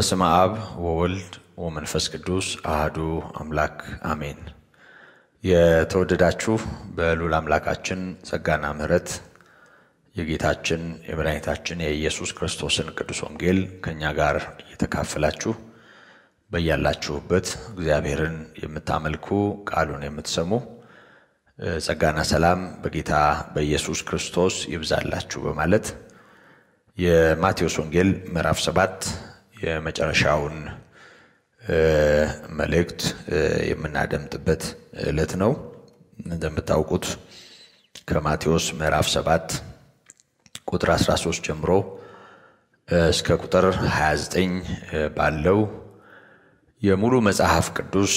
በስመ አብ ወወልድ ወመንፈስ ቅዱስ አህዱ አምላክ አሜን። የተወደዳችሁ በልዑል አምላካችን ጸጋና ምሕረት የጌታችን የመድኃኒታችን የኢየሱስ ክርስቶስን ቅዱስ ወንጌል ከእኛ ጋር እየተካፈላችሁ በያላችሁበት እግዚአብሔርን የምታመልኩ ቃሉን የምትሰሙ ጸጋና ሰላም በጌታ በኢየሱስ ክርስቶስ ይብዛላችሁ በማለት የማቴዎስ ወንጌል ምዕራፍ ሰባት የመጨረሻውን መልእክት የምናደምጥበት ዕለት ነው። እንደምታውቁት ከማቴዎስ ምዕራፍ ሰባት ቁጥር 13 ጀምሮ እስከ ቁጥር 29 ባለው የሙሉ መጽሐፍ ቅዱስ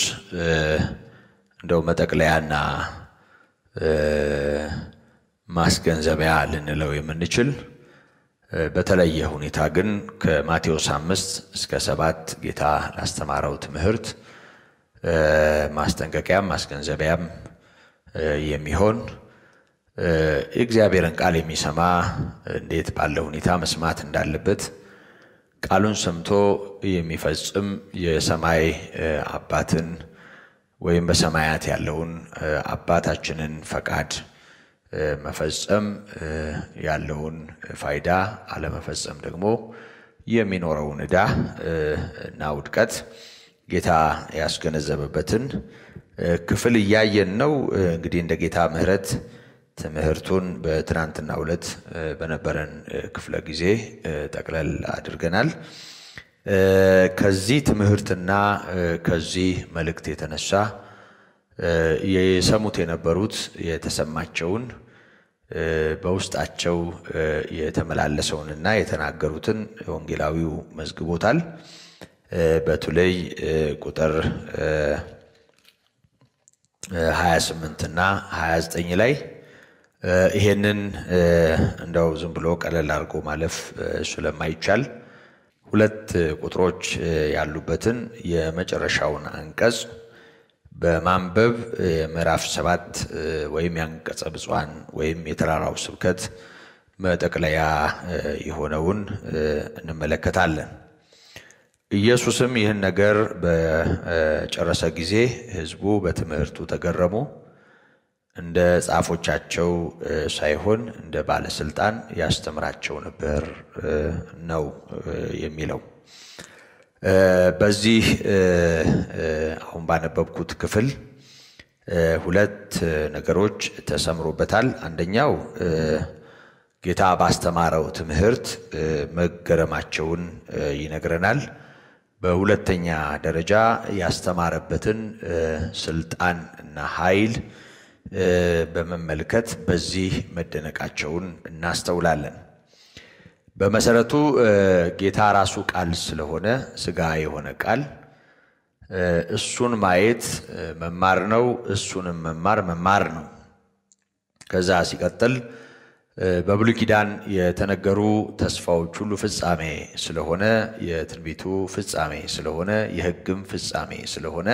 እንደው መጠቅለያና ማስገንዘቢያ ልንለው የምንችል በተለየ ሁኔታ ግን ከማቴዎስ አምስት እስከ ሰባት ጌታ ላስተማረው ትምህርት ማስጠንቀቂያም ማስገንዘቢያም የሚሆን የእግዚአብሔርን ቃል የሚሰማ እንዴት ባለ ሁኔታ መስማት እንዳለበት ቃሉን ሰምቶ የሚፈጽም የሰማይ አባትን ወይም በሰማያት ያለውን አባታችንን ፈቃድ መፈጸም ያለውን ፋይዳ አለመፈጸም ደግሞ የሚኖረውን ዕዳ እና ውድቀት ጌታ ያስገነዘበበትን ክፍል እያየን ነው። እንግዲህ እንደ ጌታ ምሕረት ትምህርቱን በትናንትናው ዕለት በነበረን ክፍለ ጊዜ ጠቅለል አድርገናል። ከዚህ ትምህርትና ከዚህ መልእክት የተነሳ የሰሙት የነበሩት የተሰማቸውን በውስጣቸው የተመላለሰውንና የተናገሩትን ወንጌላዊው መዝግቦታል። በተለይ ቁጥር 28 እና 29 ላይ ይሄንን እንደው ዝም ብሎ ቀለል አድርጎ ማለፍ ስለማይቻል ሁለት ቁጥሮች ያሉበትን የመጨረሻውን አንቀጽ በማንበብ የምዕራፍ ሰባት ወይም የአንቀጸ ብፁዓን ወይም የተራራው ስብከት መጠቅለያ የሆነውን እንመለከታለን። ኢየሱስም ይህን ነገር በጨረሰ ጊዜ ሕዝቡ በትምህርቱ ተገረሙ። እንደ ጻፎቻቸው ሳይሆን እንደ ባለስልጣን ያስተምራቸው ነበር ነው የሚለው። በዚህ አሁን ባነበብኩት ክፍል ሁለት ነገሮች ተሰምሮበታል። አንደኛው ጌታ ባስተማረው ትምህርት መገረማቸውን ይነግረናል። በሁለተኛ ደረጃ ያስተማረበትን ስልጣን እና ኃይል በመመልከት በዚህ መደነቃቸውን እናስተውላለን። በመሰረቱ ጌታ ራሱ ቃል ስለሆነ ሥጋ የሆነ ቃል እሱን ማየት መማር ነው። እሱንም መማር መማር ነው። ከዛ ሲቀጥል በብሉይ ኪዳን የተነገሩ ተስፋዎች ሁሉ ፍጻሜ ስለሆነ የትንቢቱ ፍጻሜ ስለሆነ የሕግም ፍጻሜ ስለሆነ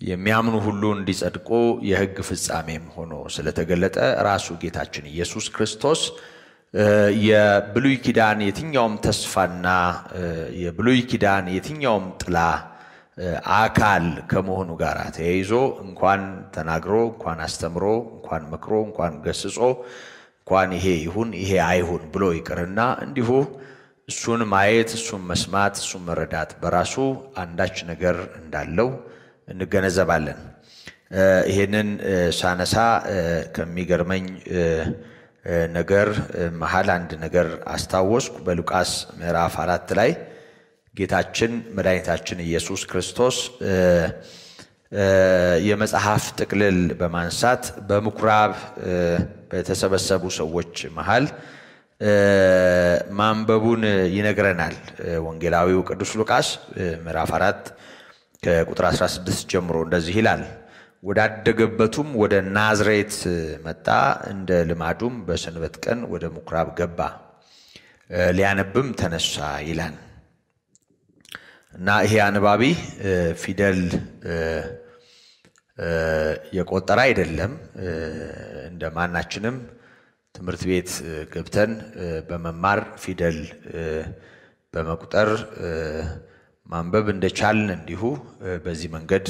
የሚያምኑ ሁሉ እንዲጸድቁ የሕግ ፍጻሜም ሆኖ ስለተገለጠ ራሱ ጌታችን ኢየሱስ ክርስቶስ የብሉይ ኪዳን የትኛውም ተስፋና የብሉይ ኪዳን የትኛውም ጥላ አካል ከመሆኑ ጋር ተያይዞ እንኳን ተናግሮ እንኳን አስተምሮ እንኳን መክሮ እንኳን ገስጾ እንኳን ይሄ ይሁን ይሄ አይሁን ብሎ ይቅርና እንዲሁ እሱን ማየት እሱን መስማት እሱን መረዳት በራሱ አንዳች ነገር እንዳለው እንገነዘባለን። ይሄንን ሳነሳ ከሚገርመኝ ነገር መሀል አንድ ነገር አስታወስኩ። በሉቃስ ምዕራፍ አራት ላይ ጌታችን መድኃኒታችን ኢየሱስ ክርስቶስ የመጽሐፍ ጥቅልል በማንሳት በምኩራብ በተሰበሰቡ ሰዎች መሃል ማንበቡን ይነግረናል። ወንጌላዊው ቅዱስ ሉቃስ ምዕራፍ 4 ከቁጥር 16 ጀምሮ እንደዚህ ይላል። ወዳደገበቱም ወደ ናዝሬት መጣ፣ እንደ ልማዱም በሰንበት ቀን ወደ ምኩራብ ገባ፣ ሊያነብም ተነሳ ይላል። እና ይሄ አንባቢ ፊደል የቆጠረ አይደለም። እንደ ማናችንም ትምህርት ቤት ገብተን በመማር ፊደል በመቁጠር ማንበብ እንደቻልን እንዲሁ በዚህ መንገድ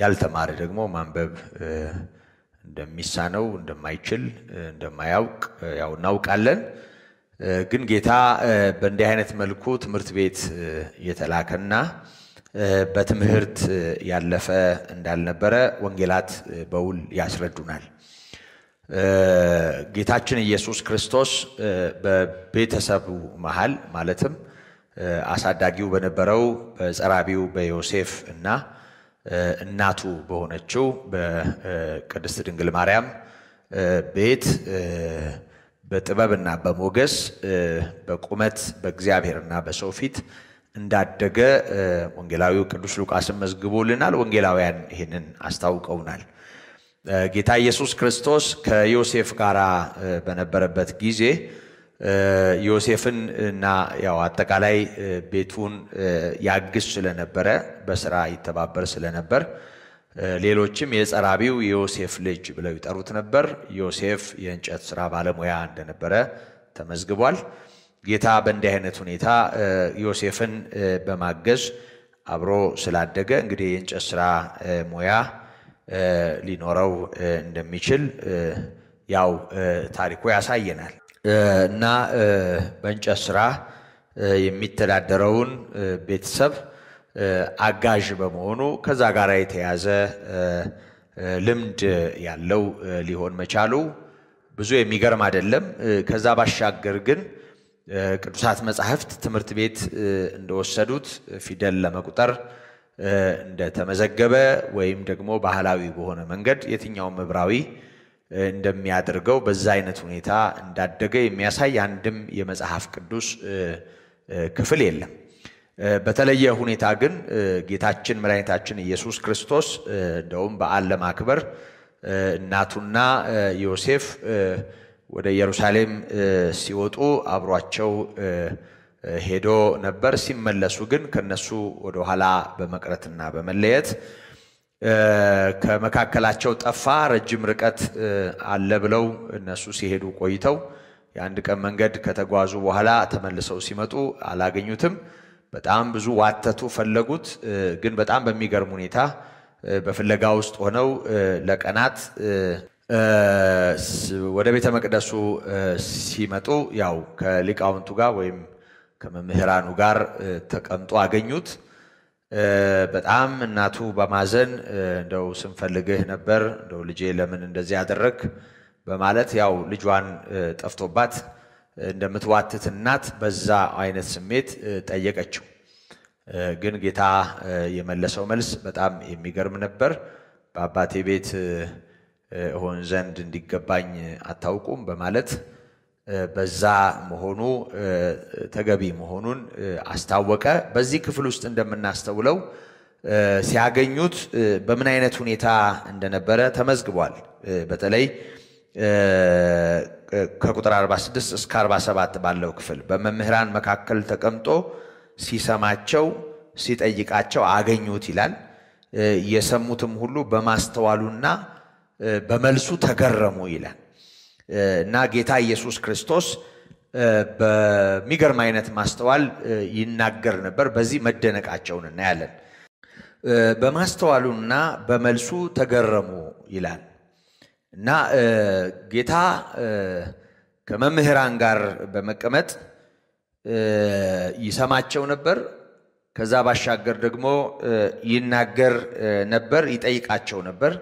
ያልተማረ ደግሞ ማንበብ እንደሚሳነው እንደማይችል እንደማያውቅ ያው እናውቃለን። ግን ጌታ በእንዲህ አይነት መልኩ ትምህርት ቤት የተላከና በትምህርት ያለፈ እንዳልነበረ ወንጌላት በውል ያስረዱናል። ጌታችን ኢየሱስ ክርስቶስ በቤተሰቡ መሃል ማለትም አሳዳጊው በነበረው በጸራቢው በዮሴፍ እና እናቱ በሆነችው በቅድስት ድንግል ማርያም ቤት በጥበብና በሞገስ በቁመት በእግዚአብሔርና በሰው ፊት እንዳደገ ወንጌላዊው ቅዱስ ሉቃስን መዝግቦልናል። ወንጌላውያን ይህንን አስታውቀውናል። ጌታ ኢየሱስ ክርስቶስ ከዮሴፍ ጋር በነበረበት ጊዜ ዮሴፍን እና ያው አጠቃላይ ቤቱን ያግዝ ስለነበረ በስራ ይተባበር ስለነበር ሌሎችም የጸራቢው የዮሴፍ ልጅ ብለው ይጠሩት ነበር። ዮሴፍ የእንጨት ስራ ባለሙያ እንደነበረ ተመዝግቧል። ጌታ በእንዲህ አይነት ሁኔታ ዮሴፍን በማገዝ አብሮ ስላደገ እንግዲህ የእንጨት ስራ ሙያ ሊኖረው እንደሚችል ያው ታሪኩ ያሳየናል። እና በእንጨት ስራ የሚተዳደረውን ቤተሰብ አጋዥ በመሆኑ ከዛ ጋር የተያዘ ልምድ ያለው ሊሆን መቻሉ ብዙ የሚገርም አይደለም። ከዛ ባሻገር ግን ቅዱሳት መጻሕፍት ትምህርት ቤት እንደወሰዱት ፊደል ለመቁጠር እንደተመዘገበ ወይም ደግሞ ባህላዊ በሆነ መንገድ የትኛውም ዕብራዊ እንደሚያደርገው በዛ አይነት ሁኔታ እንዳደገ የሚያሳይ አንድም የመጽሐፍ ቅዱስ ክፍል የለም። በተለየ ሁኔታ ግን ጌታችን መድኃኒታችን ኢየሱስ ክርስቶስ እንደውም በዓል ለማክበር እናቱና ዮሴፍ ወደ ኢየሩሳሌም ሲወጡ አብሯቸው ሄዶ ነበር። ሲመለሱ ግን ከነሱ ወደ ኋላ በመቅረትና በመለየት ከመካከላቸው ጠፋ። ረጅም ርቀት አለ ብለው እነሱ ሲሄዱ ቆይተው የአንድ ቀን መንገድ ከተጓዙ በኋላ ተመልሰው ሲመጡ አላገኙትም። በጣም ብዙ ዋተቱ፣ ፈለጉት። ግን በጣም በሚገርም ሁኔታ በፍለጋ ውስጥ ሆነው ለቀናት ወደ ቤተ መቅደሱ ሲመጡ ያው ከሊቃውንቱ ጋር ወይም ከመምህራኑ ጋር ተቀምጦ አገኙት። በጣም እናቱ በማዘን እንደው ስንፈልግህ ነበር፣ እንደው ልጄ ለምን እንደዚህ ያደረግ በማለት ያው ልጇን ጠፍቶባት እንደምትዋትት እናት በዛ አይነት ስሜት ጠየቀችው። ግን ጌታ የመለሰው መልስ በጣም የሚገርም ነበር። በአባቴ ቤት እሆን ዘንድ እንዲገባኝ አታውቁም በማለት በዛ መሆኑ ተገቢ መሆኑን አስታወቀ። በዚህ ክፍል ውስጥ እንደምናስተውለው ሲያገኙት በምን አይነት ሁኔታ እንደነበረ ተመዝግቧል። በተለይ ከቁጥር 46 እስከ 47 ባለው ክፍል በመምህራን መካከል ተቀምጦ ሲሰማቸው ሲጠይቃቸው አገኙት ይላል። የሰሙትም ሁሉ በማስተዋሉና በመልሱ ተገረሙ ይላል እና ጌታ ኢየሱስ ክርስቶስ በሚገርም አይነት ማስተዋል ይናገር ነበር። በዚህ መደነቃቸውን እናያለን። በማስተዋሉና በመልሱ ተገረሙ ይላል እና ጌታ ከመምህራን ጋር በመቀመጥ ይሰማቸው ነበር። ከዛ ባሻገር ደግሞ ይናገር ነበር፣ ይጠይቃቸው ነበር።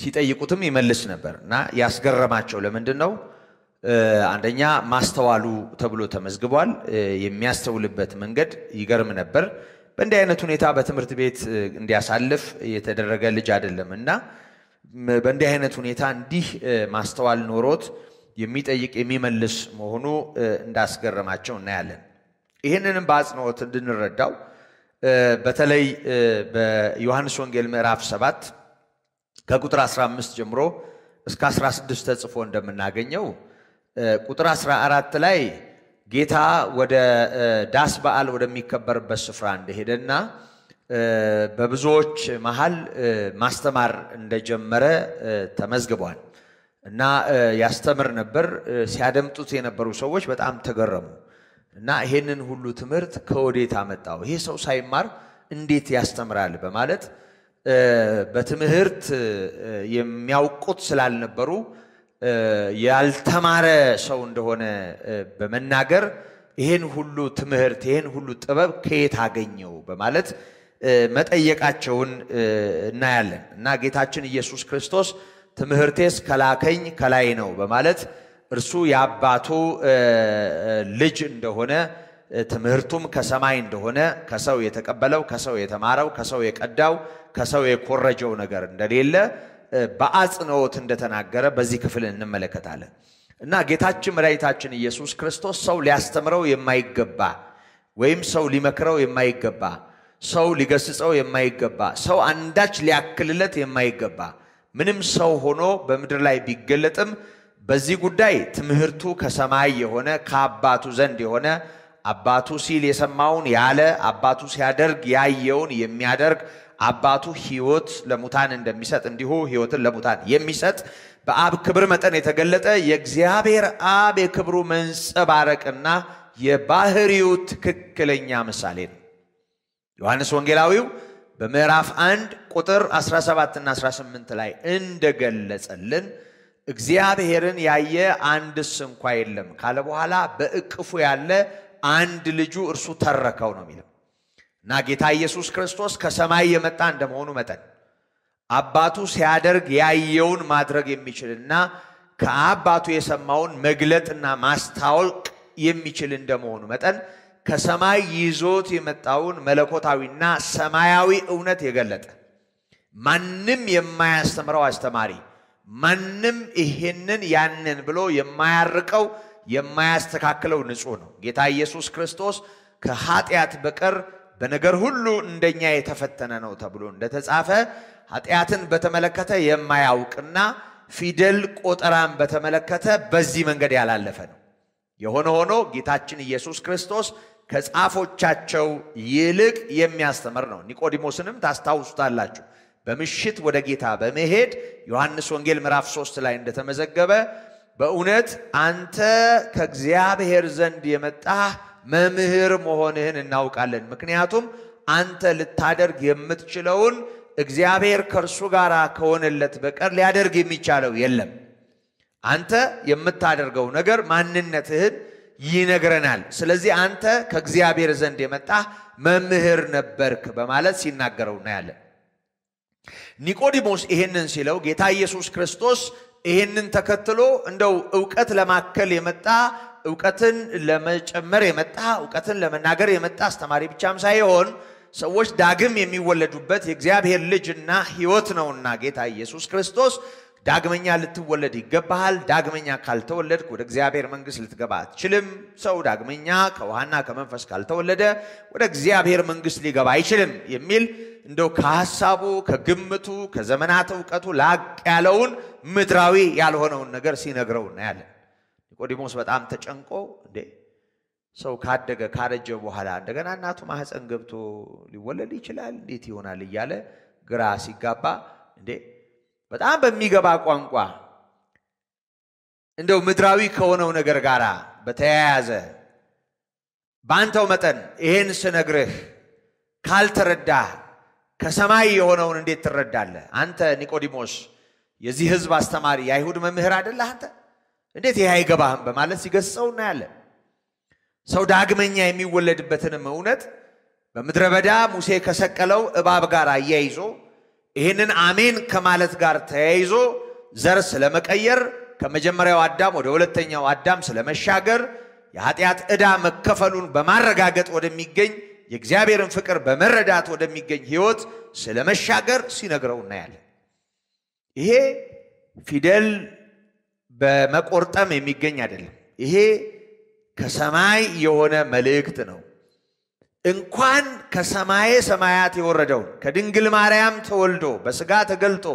ሲጠይቁትም ይመልስ ነበር እና ያስገረማቸው ለምንድን ነው? አንደኛ ማስተዋሉ ተብሎ ተመዝግቧል። የሚያስተውልበት መንገድ ይገርም ነበር። በእንዲህ አይነት ሁኔታ በትምህርት ቤት እንዲያሳልፍ የተደረገ ልጅ አይደለም እና በእንዲህ አይነት ሁኔታ እንዲህ ማስተዋል ኖሮት የሚጠይቅ የሚመልስ መሆኑ እንዳስገረማቸው እናያለን። ይህንንም በአጽንኦት እንድንረዳው በተለይ በዮሐንስ ወንጌል ምዕራፍ 7 ከቁጥር 15 ጀምሮ እስከ 16 ተጽፎ እንደምናገኘው ቁጥር 14 ላይ ጌታ ወደ ዳስ በዓል ወደሚከበርበት ስፍራ እንደሄደና በብዙዎች መሃል ማስተማር እንደጀመረ ተመዝግቧል እና ያስተምር ነበር። ሲያደምጡት የነበሩ ሰዎች በጣም ተገረሙ እና ይሄንን ሁሉ ትምህርት ከወዴት አመጣው? ይሄ ሰው ሳይማር እንዴት ያስተምራል? በማለት በትምህርት የሚያውቁት ስላልነበሩ ያልተማረ ሰው እንደሆነ በመናገር ይህን ሁሉ ትምህርት ይህን ሁሉ ጥበብ ከየት አገኘው በማለት መጠየቃቸውን እናያለን። እና ጌታችን ኢየሱስ ክርስቶስ ትምህርቴስ ከላከኝ ከላይ ነው በማለት እርሱ የአባቱ ልጅ እንደሆነ ትምህርቱም ከሰማይ እንደሆነ ከሰው የተቀበለው ከሰው የተማረው ከሰው የቀዳው ከሰው የኮረጀው ነገር እንደሌለ በአጽንኦት እንደተናገረ በዚህ ክፍል እንመለከታለን። እና ጌታችን መድኃኒታችን ኢየሱስ ክርስቶስ ሰው ሊያስተምረው የማይገባ ወይም ሰው ሊመክረው የማይገባ ሰው ሊገስጸው የማይገባ ሰው አንዳች ሊያክልለት የማይገባ ምንም ሰው ሆኖ በምድር ላይ ቢገለጥም በዚህ ጉዳይ ትምህርቱ ከሰማይ የሆነ ከአባቱ ዘንድ የሆነ አባቱ ሲል የሰማውን ያለ አባቱ ሲያደርግ ያየውን የሚያደርግ አባቱ ሕይወት ለሙታን እንደሚሰጥ እንዲሁ ሕይወትን ለሙታን የሚሰጥ በአብ ክብር መጠን የተገለጠ የእግዚአብሔር አብ የክብሩ መንጸባረቅና የባህሪው ትክክለኛ ምሳሌ ነው። ዮሐንስ ወንጌላዊው በምዕራፍ 1 ቁጥር 17 እና 18 ላይ እንደገለጸልን እግዚአብሔርን ያየ አንድስ እንኳ የለም ካለ በኋላ በእቅፉ ያለ አንድ ልጁ እርሱ ተረከው ነው የሚለው። እና ጌታ ኢየሱስ ክርስቶስ ከሰማይ የመጣ እንደመሆኑ መጠን አባቱ ሲያደርግ ያየውን ማድረግ የሚችልና ከአባቱ የሰማውን መግለጥና ማስታወቅ የሚችል እንደመሆኑ መጠን ከሰማይ ይዞት የመጣውን መለኮታዊና ሰማያዊ እውነት የገለጠ ማንም የማያስተምረው አስተማሪ ማንም ይሄንን ያንን ብሎ የማያርቀው የማያስተካክለው ንጹሕ ነው። ጌታ ኢየሱስ ክርስቶስ ከኃጢአት በቀር በነገር ሁሉ እንደኛ የተፈተነ ነው ተብሎ እንደተጻፈ ኃጢአትን በተመለከተ የማያውቅና ፊደል ቆጠራን በተመለከተ በዚህ መንገድ ያላለፈ ነው። የሆነ ሆኖ ጌታችን ኢየሱስ ክርስቶስ ከጻፎቻቸው ይልቅ የሚያስተምር ነው። ኒቆዲሞስንም ታስታውሱታላችሁ። በምሽት ወደ ጌታ በመሄድ ዮሐንስ ወንጌል ምዕራፍ 3 ላይ እንደተመዘገበ በእውነት አንተ ከእግዚአብሔር ዘንድ የመጣህ መምህር መሆንህን እናውቃለን። ምክንያቱም አንተ ልታደርግ የምትችለውን እግዚአብሔር ከእርሱ ጋር ከሆነለት በቀር ሊያደርግ የሚቻለው የለም። አንተ የምታደርገው ነገር ማንነትህን ይነግረናል። ስለዚህ አንተ ከእግዚአብሔር ዘንድ የመጣህ መምህር ነበርክ በማለት ሲናገረው እናያለን። ኒቆዲሞስ ይሄንን ሲለው ጌታ ኢየሱስ ክርስቶስ ይሄንን ተከትሎ እንደው እውቀት ለማከል የመጣ እውቀትን ለመጨመር የመጣ እውቀትን ለመናገር የመጣ አስተማሪ ብቻም ሳይሆን ሰዎች ዳግም የሚወለዱበት የእግዚአብሔር ልጅና ሕይወት ነውና ጌታ ኢየሱስ ክርስቶስ ዳግመኛ ልትወለድ ይገባሃል። ዳግመኛ ካልተወለድክ ወደ እግዚአብሔር መንግሥት ልትገባ አትችልም። ሰው ዳግመኛ ከውሃና ከመንፈስ ካልተወለደ ወደ እግዚአብሔር መንግሥት ሊገባ አይችልም የሚል እንደው ከሐሳቡ ከግምቱ ከዘመናት እውቀቱ ላቅ ያለውን ምድራዊ ያልሆነውን ነገር ሲነግረው እናያለን። ኒቆዲሞስ በጣም ተጨንቆ እንዴ ሰው ካደገ ካረጀ በኋላ እንደገና እናቱ ማህፀን ገብቶ ሊወለድ ይችላል? እንዴት ይሆናል? እያለ ግራ ሲጋባ እንዴ በጣም በሚገባ ቋንቋ እንደው ምድራዊ ከሆነው ነገር ጋር በተያያዘ በአንተው መጠን ይሄን ስነግርህ ካልተረዳህ ከሰማይ የሆነውን እንዴት ትረዳለህ? አንተ ኒቆዲሞስ የዚህ ሕዝብ አስተማሪ የአይሁድ መምህር አይደለህ አንተ እንዴት ይህ አይገባህም? በማለት ሲገስጸው እናያለን። ሰው ዳግመኛ የሚወለድበትንም እውነት በምድረ በዳ ሙሴ ከሰቀለው እባብ ጋር አያይዞ ይህንን አሜን ከማለት ጋር ተያይዞ ዘር ስለመቀየር ከመጀመሪያው አዳም ወደ ሁለተኛው አዳም ስለመሻገር የኃጢአት ዕዳ መከፈሉን በማረጋገጥ ወደሚገኝ የእግዚአብሔርን ፍቅር በመረዳት ወደሚገኝ ሕይወት ስለመሻገር ሲነግረው እናያለን። ይሄ ፊደል በመቆርጠም የሚገኝ አይደለም። ይሄ ከሰማይ የሆነ መልእክት ነው። እንኳን ከሰማየ ሰማያት የወረደውን ከድንግል ማርያም ተወልዶ በሥጋ ተገልጦ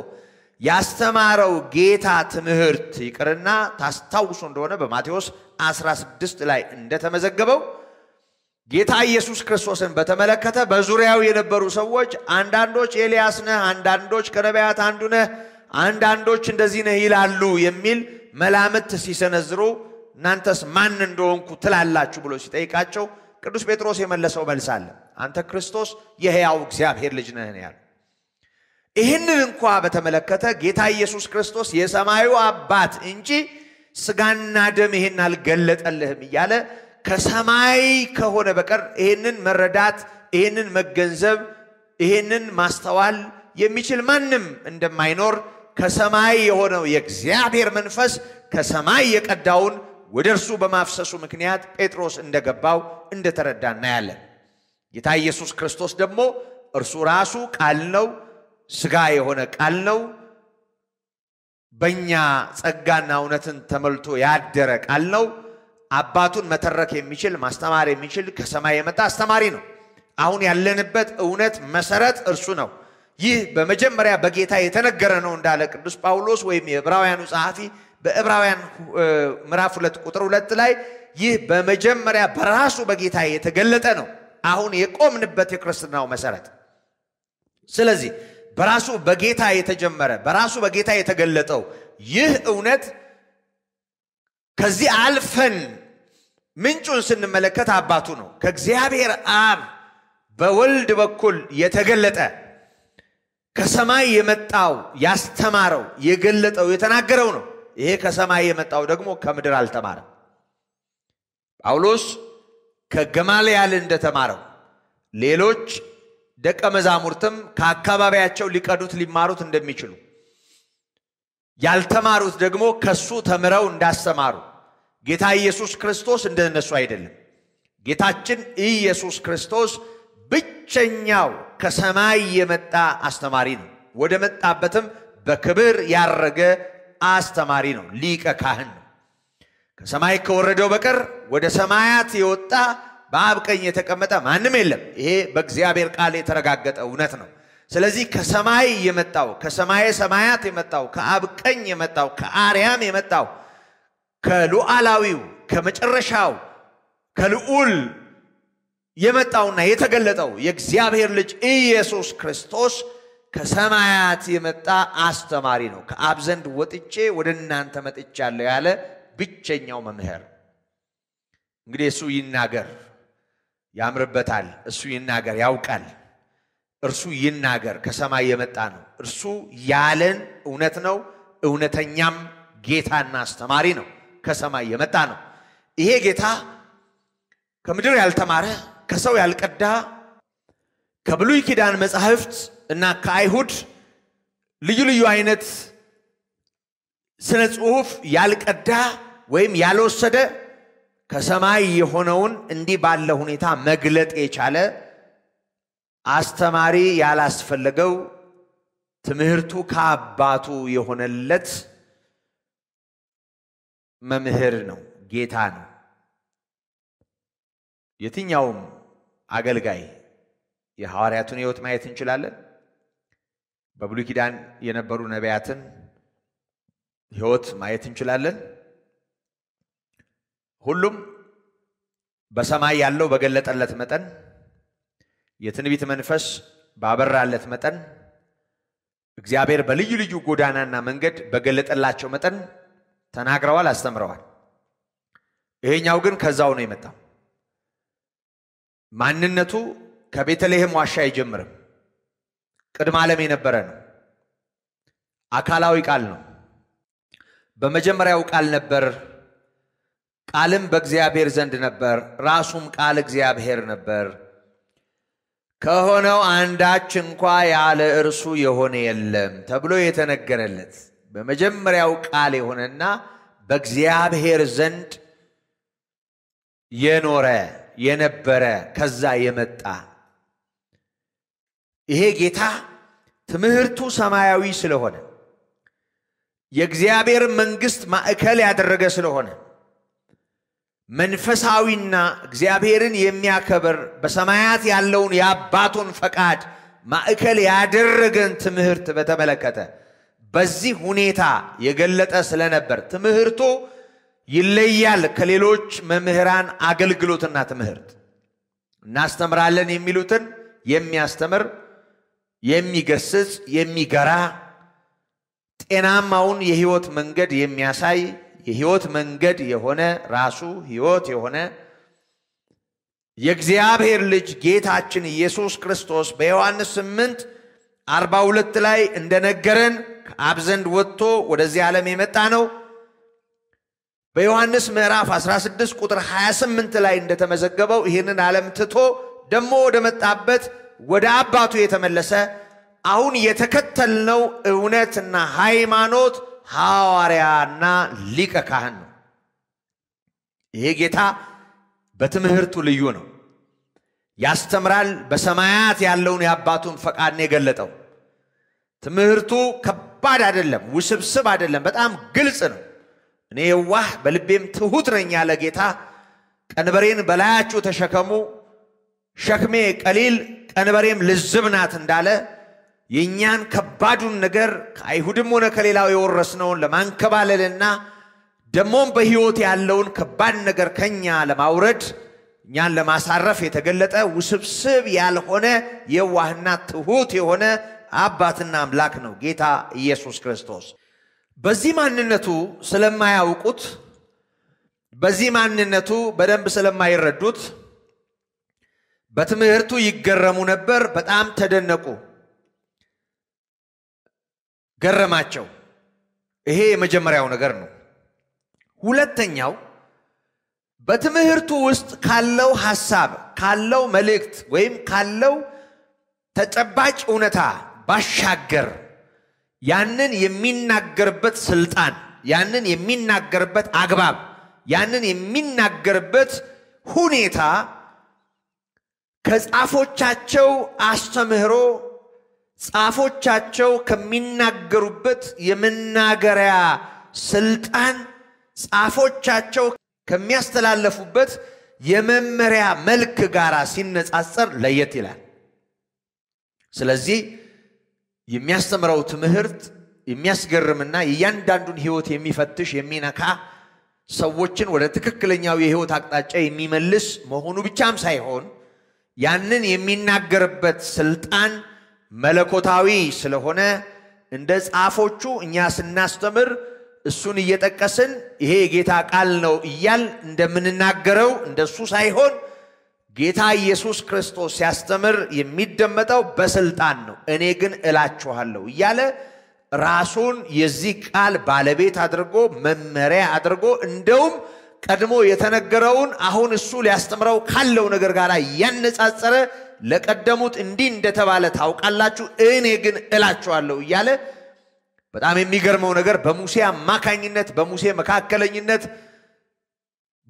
ያስተማረው ጌታ ትምህርት ይቅርና ታስታውሱ እንደሆነ በማቴዎስ 16 ላይ እንደተመዘገበው ጌታ ኢየሱስ ክርስቶስን በተመለከተ በዙሪያው የነበሩ ሰዎች አንዳንዶች ኤልያስ ነህ፣ አንዳንዶች ከነቢያት አንዱ ነህ፣ አንዳንዶች እንደዚህ ነህ ይላሉ የሚል መላምት ሲሰነዝሩ እናንተስ ማን እንደሆንኩ ትላላችሁ ብሎ ሲጠይቃቸው ቅዱስ ጴጥሮስ የመለሰው መልስ አለ። አንተ ክርስቶስ የሕያው እግዚአብሔር ልጅ ነህ ነው ያለው። ይህንን እንኳ በተመለከተ ጌታ ኢየሱስ ክርስቶስ የሰማዩ አባት እንጂ ስጋና ደም ይህን አልገለጠልህም እያለ ከሰማይ ከሆነ በቀር ይህንን መረዳት፣ ይህንን መገንዘብ፣ ይህንን ማስተዋል የሚችል ማንም እንደማይኖር ከሰማይ የሆነው የእግዚአብሔር መንፈስ ከሰማይ የቀዳውን ወደ እርሱ በማፍሰሱ ምክንያት ጴጥሮስ እንደገባው እንደተረዳ እናያለን። ጌታ ኢየሱስ ክርስቶስ ደግሞ እርሱ ራሱ ቃል ነው፣ ሥጋ የሆነ ቃል ነው። በእኛ ጸጋና እውነትን ተሞልቶ ያደረ ቃል ነው። አባቱን መተረክ የሚችል ማስተማር የሚችል ከሰማይ የመጣ አስተማሪ ነው። አሁን ያለንበት እውነት መሰረት እርሱ ነው። ይህ በመጀመሪያ በጌታ የተነገረ ነው እንዳለ ቅዱስ ጳውሎስ ወይም የዕብራውያኑ ጸሐፊ በዕብራውያን ምዕራፍ ሁለት ቁጥር ሁለት ላይ ይህ በመጀመሪያ በራሱ በጌታ የተገለጠ ነው። አሁን የቆምንበት የክርስትናው መሰረት። ስለዚህ በራሱ በጌታ የተጀመረ በራሱ በጌታ የተገለጠው ይህ እውነት ከዚህ አልፈን ምንጩን ስንመለከት አባቱ ነው። ከእግዚአብሔር አብ በወልድ በኩል የተገለጠ ከሰማይ የመጣው ያስተማረው፣ የገለጠው፣ የተናገረው ነው። ይሄ ከሰማይ የመጣው ደግሞ ከምድር አልተማረም። ጳውሎስ ከገማልያል እንደተማረው ሌሎች ደቀ መዛሙርትም ከአካባቢያቸው ሊቀዱት ሊማሩት እንደሚችሉ ያልተማሩት ደግሞ ከሱ ተምረው እንዳስተማሩ ጌታ ኢየሱስ ክርስቶስ እንደነሱ አይደለም። ጌታችን ኢየሱስ ክርስቶስ ብቸኛው ከሰማይ የመጣ አስተማሪ ነው። ወደ መጣበትም በክብር ያረገ አስተማሪ ነው። ሊቀ ካህን ነው። ከሰማይ ከወረደው በቀር ወደ ሰማያት የወጣ በአብ ቀኝ የተቀመጠ ማንም የለም። ይሄ በእግዚአብሔር ቃል የተረጋገጠ እውነት ነው። ስለዚህ ከሰማይ የመጣው ከሰማየ ሰማያት የመጣው ከአብ ቀኝ የመጣው ከአርያም የመጣው ከሉዓላዊው ከመጨረሻው ከልዑል የመጣውና የተገለጠው የእግዚአብሔር ልጅ ኢየሱስ ክርስቶስ ከሰማያት የመጣ አስተማሪ ነው። ከአብ ዘንድ ወጥቼ ወደ እናንተ መጥቻለሁ ያለ ብቸኛው መምህር። እንግዲህ እሱ ይናገር፣ ያምርበታል። እሱ ይናገር፣ ያውቃል። እርሱ ይናገር፣ ከሰማይ የመጣ ነው። እርሱ ያለን እውነት ነው። እውነተኛም ጌታና አስተማሪ ነው። ከሰማይ የመጣ ነው። ይሄ ጌታ ከምድር ያልተማረ ከሰው ያልቀዳ ከብሉይ ኪዳን መጻሕፍት እና ከአይሁድ ልዩ ልዩ አይነት ስነ ጽሑፍ ያልቀዳ ወይም ያልወሰደ ከሰማይ የሆነውን እንዲህ ባለ ሁኔታ መግለጥ የቻለ አስተማሪ ያላስፈለገው ትምህርቱ ከአባቱ የሆነለት መምህር ነው፣ ጌታ ነው። የትኛውም አገልጋይ የሐዋርያቱን ሕይወት ማየት እንችላለን። በብሉይ ኪዳን የነበሩ ነቢያትን ሕይወት ማየት እንችላለን። ሁሉም በሰማይ ያለው በገለጠለት መጠን የትንቢት መንፈስ ባበራለት መጠን እግዚአብሔር በልዩ ልዩ ጎዳናና መንገድ በገለጠላቸው መጠን ተናግረዋል፣ አስተምረዋል። ይሄኛው ግን ከዛው ነው የመጣው። ማንነቱ ከቤተልሔም ዋሻ አይጀምርም። ቅድመ ዓለም የነበረ ነው። አካላዊ ቃል ነው። በመጀመሪያው ቃል ነበር፣ ቃልም በእግዚአብሔር ዘንድ ነበር፣ ራሱም ቃል እግዚአብሔር ነበር። ከሆነው አንዳች እንኳ ያለ እርሱ የሆነ የለም ተብሎ የተነገረለት በመጀመሪያው ቃል የሆነና በእግዚአብሔር ዘንድ የኖረ የነበረ ከዛ የመጣ ይሄ ጌታ ትምህርቱ ሰማያዊ ስለሆነ የእግዚአብሔር መንግሥት ማዕከል ያደረገ ስለሆነ መንፈሳዊና እግዚአብሔርን የሚያከብር በሰማያት ያለውን የአባቱን ፈቃድ ማዕከል ያደረገን ትምህርት በተመለከተ በዚህ ሁኔታ የገለጠ ስለነበር ትምህርቱ ይለያል ከሌሎች መምህራን አገልግሎትና ትምህርት። እናስተምራለን የሚሉትን የሚያስተምር የሚገስጽ፣ የሚገራ ጤናማውን የሕይወት መንገድ የሚያሳይ የሕይወት መንገድ የሆነ ራሱ ሕይወት የሆነ የእግዚአብሔር ልጅ ጌታችን ኢየሱስ ክርስቶስ በዮሐንስ 8 42 ላይ እንደነገረን ከአብ ዘንድ ወጥቶ ወደዚህ ዓለም የመጣ ነው። በዮሐንስ ምዕራፍ 16 ቁጥር 28 ላይ እንደተመዘገበው ይህንን ዓለም ትቶ ደግሞ ወደ መጣበት ወደ አባቱ የተመለሰ አሁን የተከተልነው እውነትና ሃይማኖት ሐዋርያና ሊቀ ካህን ነው። ይሄ ጌታ በትምህርቱ ልዩ ነው። ያስተምራል። በሰማያት ያለውን የአባቱን ፈቃድ የገለጠው። ትምህርቱ ከባድ አይደለም፣ ውስብስብ አይደለም፣ በጣም ግልጽ ነው። እኔ የዋህ በልቤም ትሑት ነኝ ያለ ጌታ ቀንበሬን በላያችሁ ተሸከሙ፣ ሸክሜ ቀሊል ቀንበሬም ልዝብ ናት እንዳለ የእኛን ከባዱን ነገር ከአይሁድም ሆነ ከሌላው የወረስነውን ለማንከባለልና ደግሞም በሕይወት ያለውን ከባድ ነገር ከኛ ለማውረድ እኛን ለማሳረፍ የተገለጠ ውስብስብ ያልሆነ የዋህና ትሑት የሆነ አባትና አምላክ ነው ጌታ ኢየሱስ ክርስቶስ። በዚህ ማንነቱ ስለማያውቁት፣ በዚህ ማንነቱ በደንብ ስለማይረዱት በትምህርቱ ይገረሙ ነበር። በጣም ተደነቁ፣ ገረማቸው። ይሄ የመጀመሪያው ነገር ነው። ሁለተኛው በትምህርቱ ውስጥ ካለው ሐሳብ ካለው መልእክት ወይም ካለው ተጨባጭ እውነታ ባሻገር ያንን የሚናገርበት ስልጣን፣ ያንን የሚናገርበት አግባብ፣ ያንን የሚናገርበት ሁኔታ ከጻፎቻቸው አስተምህሮ ጻፎቻቸው ከሚናገሩበት የመናገሪያ ስልጣን ጻፎቻቸው ከሚያስተላለፉበት የመመሪያ መልክ ጋር ሲነጻጸር ለየት ይላል። ስለዚህ የሚያስተምረው ትምህርት የሚያስገርምና የእያንዳንዱን ሕይወት የሚፈትሽ የሚነካ ሰዎችን ወደ ትክክለኛው የሕይወት አቅጣጫ የሚመልስ መሆኑ ብቻም ሳይሆን ያንን የሚናገርበት ስልጣን መለኮታዊ ስለሆነ እንደ ጻፎቹ እኛ ስናስተምር እሱን እየጠቀስን ይሄ የጌታ ቃል ነው እያል እንደምንናገረው እንደሱ ሳይሆን ጌታ ኢየሱስ ክርስቶስ ሲያስተምር የሚደመጠው በስልጣን ነው። እኔ ግን እላችኋለሁ እያለ ራሱን የዚህ ቃል ባለቤት አድርጎ መመሪያ አድርጎ እንደውም ቀድሞ የተነገረውን አሁን እሱ ሊያስተምረው ካለው ነገር ጋር እያነጻጸረ ለቀደሙት እንዲህ እንደተባለ ታውቃላችሁ፣ እኔ ግን እላችኋለሁ እያለ በጣም የሚገርመው ነገር በሙሴ አማካኝነት በሙሴ መካከለኝነት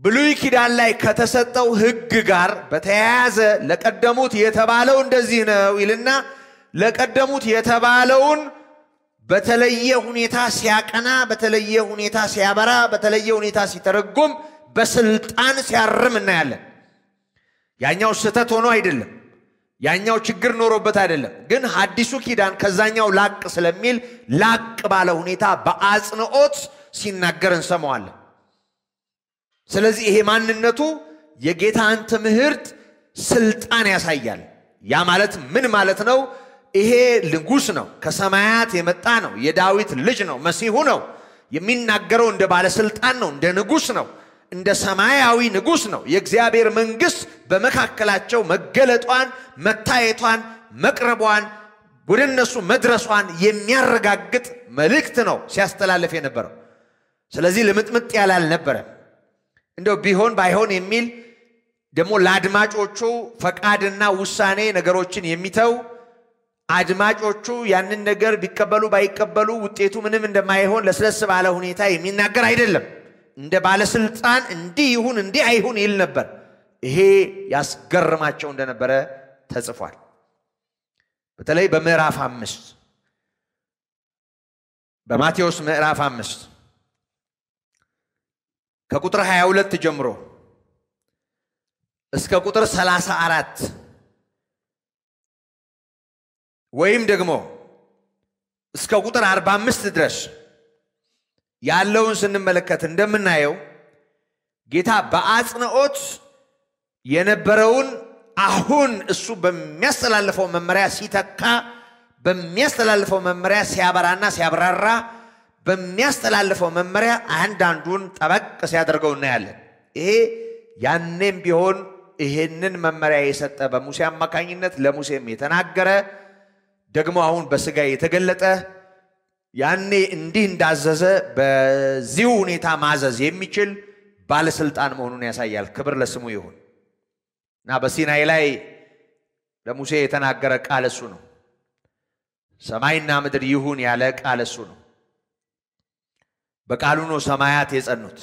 ብሉይ ኪዳን ላይ ከተሰጠው ሕግ ጋር በተያያዘ ለቀደሙት የተባለው እንደዚህ ነው ይልና ለቀደሙት የተባለውን በተለየ ሁኔታ ሲያቀና፣ በተለየ ሁኔታ ሲያበራ፣ በተለየ ሁኔታ ሲተረጉም፣ በስልጣን ሲያርም እናያለን። ያኛው ስህተት ሆኖ አይደለም። ያኛው ችግር ኖሮበት አይደለም። ግን ሐዲሱ ኪዳን ከዛኛው ላቅ ስለሚል ላቅ ባለ ሁኔታ በአጽንኦት ሲናገር እንሰማዋለን። ስለዚህ ይሄ ማንነቱ የጌታን ትምህርት ስልጣን ያሳያል። ያ ማለት ምን ማለት ነው? ይሄ ንጉሥ ነው፣ ከሰማያት የመጣ ነው፣ የዳዊት ልጅ ነው፣ መሲሁ ነው። የሚናገረው እንደ ባለስልጣን ነው፣ እንደ ንጉሥ ነው፣ እንደ ሰማያዊ ንጉሥ ነው። የእግዚአብሔር መንግሥት በመካከላቸው መገለጧን፣ መታየቷን፣ መቅረቧን ወደ እነሱ መድረሷን የሚያረጋግጥ መልእክት ነው ሲያስተላልፍ የነበረው። ስለዚህ ልምጥምጥ ያለ አልነበረም። እንደው ቢሆን ባይሆን የሚል ደግሞ ለአድማጮቹ ፈቃድና ውሳኔ ነገሮችን የሚተው አድማጮቹ ያንን ነገር ቢቀበሉ ባይቀበሉ ውጤቱ ምንም እንደማይሆን ለስለስ ባለ ሁኔታ የሚናገር አይደለም። እንደ ባለስልጣን እንዲህ ይሁን እንዲህ አይሁን ይል ነበር። ይሄ ያስገርማቸው እንደነበረ ተጽፏል። በተለይ በምዕራፍ አምስት በማቴዎስ ምዕራፍ አምስት ከቁጥር 22 ጀምሮ እስከ ቁጥር 34 ወይም ደግሞ እስከ ቁጥር 45 ድረስ ያለውን ስንመለከት እንደምናየው ጌታ በአጽንዖት የነበረውን አሁን እሱ በሚያስተላልፈው መመሪያ ሲተካ በሚያስተላልፈው መመሪያ ሲያበራና ሲያብራራ በሚያስተላልፈው መመሪያ አንዳንዱን ጠበቅ ሲያደርገው እናያለን። ይሄ ያኔም ቢሆን ይሄንን መመሪያ የሰጠ በሙሴ አማካኝነት ለሙሴም የተናገረ ደግሞ አሁን በስጋ የተገለጠ ያኔ እንዲህ እንዳዘዘ በዚሁ ሁኔታ ማዘዝ የሚችል ባለስልጣን መሆኑን ያሳያል። ክብር ለስሙ ይሁን እና በሲናይ ላይ ለሙሴ የተናገረ ቃል እሱ ነው። ሰማይና ምድር ይሁን ያለ ቃል እሱ ነው። በቃሉ ነው ሰማያት የጸኑት።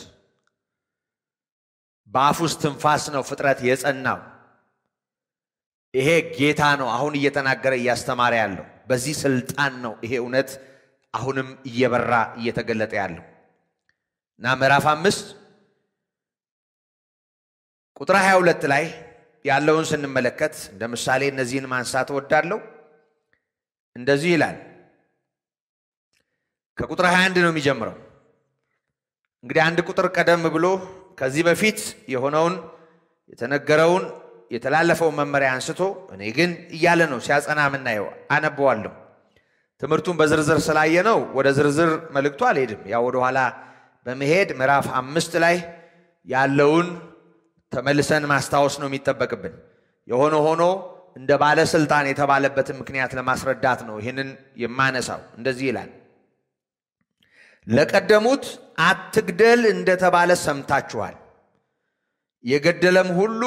በአፍ ውስጥ ትንፋስ ነው ፍጥረት የጸናው። ይሄ ጌታ ነው አሁን እየተናገረ እያስተማረ ያለው። በዚህ ስልጣን ነው ይሄ እውነት አሁንም እየበራ እየተገለጠ ያለው እና ምዕራፍ አምስት ቁጥር 22 ላይ ያለውን ስንመለከት እንደ ምሳሌ እነዚህን ማንሳት እወዳለሁ። እንደዚህ ይላል። ከቁጥር 21 ነው የሚጀምረው። እንግዲህ አንድ ቁጥር ቀደም ብሎ ከዚህ በፊት የሆነውን የተነገረውን የተላለፈውን መመሪያ አንስቶ እኔ ግን እያለ ነው ሲያጸና የምናየው። አነበዋለሁ። ትምህርቱን በዝርዝር ስላየ ነው ወደ ዝርዝር መልእክቱ አልሄድም። ያው ወደኋላ በመሄድ ምዕራፍ አምስት ላይ ያለውን ተመልሰን ማስታወስ ነው የሚጠበቅብን። የሆነ ሆኖ እንደ ባለስልጣን የተባለበትን ምክንያት ለማስረዳት ነው ይህንን የማነሳው። እንደዚህ ይላል ለቀደሙት አትግደል እንደተባለ ሰምታችኋል። የገደለም ሁሉ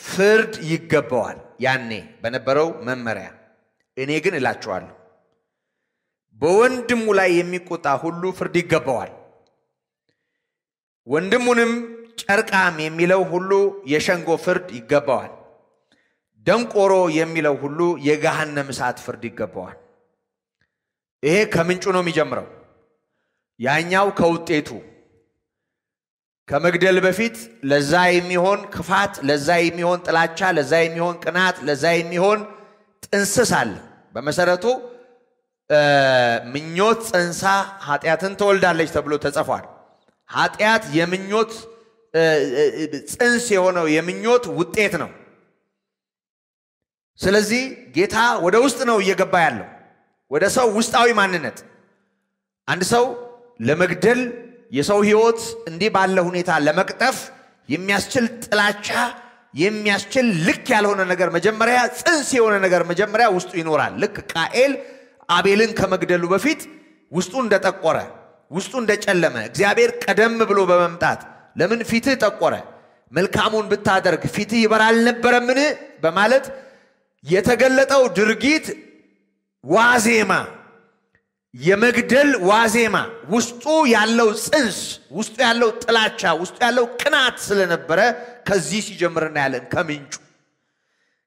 ፍርድ ይገባዋል። ያኔ በነበረው መመሪያ። እኔ ግን እላችኋለሁ በወንድሙ ላይ የሚቆጣ ሁሉ ፍርድ ይገባዋል። ወንድሙንም ጨርቃም የሚለው ሁሉ የሸንጎ ፍርድ ይገባዋል። ደንቆሮ የሚለው ሁሉ የገሃነም እሳት ፍርድ ይገባዋል። ይሄ ከምንጩ ነው የሚጀምረው። ያኛው ከውጤቱ ከመግደል በፊት ለዛ የሚሆን ክፋት፣ ለዛ የሚሆን ጥላቻ፣ ለዛ የሚሆን ቅናት፣ ለዛ የሚሆን ጥንስስ አለ። በመሰረቱ ምኞት ፀንሳ ኃጢአትን ትወልዳለች ተብሎ ተጽፏል። ኃጢአት የምኞት ጽንስ የሆነው የምኞት ውጤት ነው። ስለዚህ ጌታ ወደ ውስጥ ነው እየገባ ያለው ወደ ሰው ውስጣዊ ማንነት አንድ ሰው ለመግደል የሰው ሕይወት እንዲህ ባለ ሁኔታ ለመቅጠፍ የሚያስችል ጥላቻ የሚያስችል ልክ ያልሆነ ነገር መጀመሪያ ጽንስ የሆነ ነገር መጀመሪያ ውስጡ ይኖራል። ልክ ቃኤል አቤልን ከመግደሉ በፊት ውስጡ እንደጠቆረ ውስጡ እንደጨለመ እግዚአብሔር ቀደም ብሎ በመምጣት ለምን ፊትህ ጠቆረ? መልካሙን ብታደርግ ፊትህ ይበራ አልነበረምን? በማለት የተገለጠው ድርጊት ዋዜማ የመግደል ዋዜማ ውስጡ ያለው ጽንስ ውስጡ ያለው ጥላቻ ውስጡ ያለው ቅናት ስለነበረ ከዚህ ሲጀምር እናያለን። ከምንጩ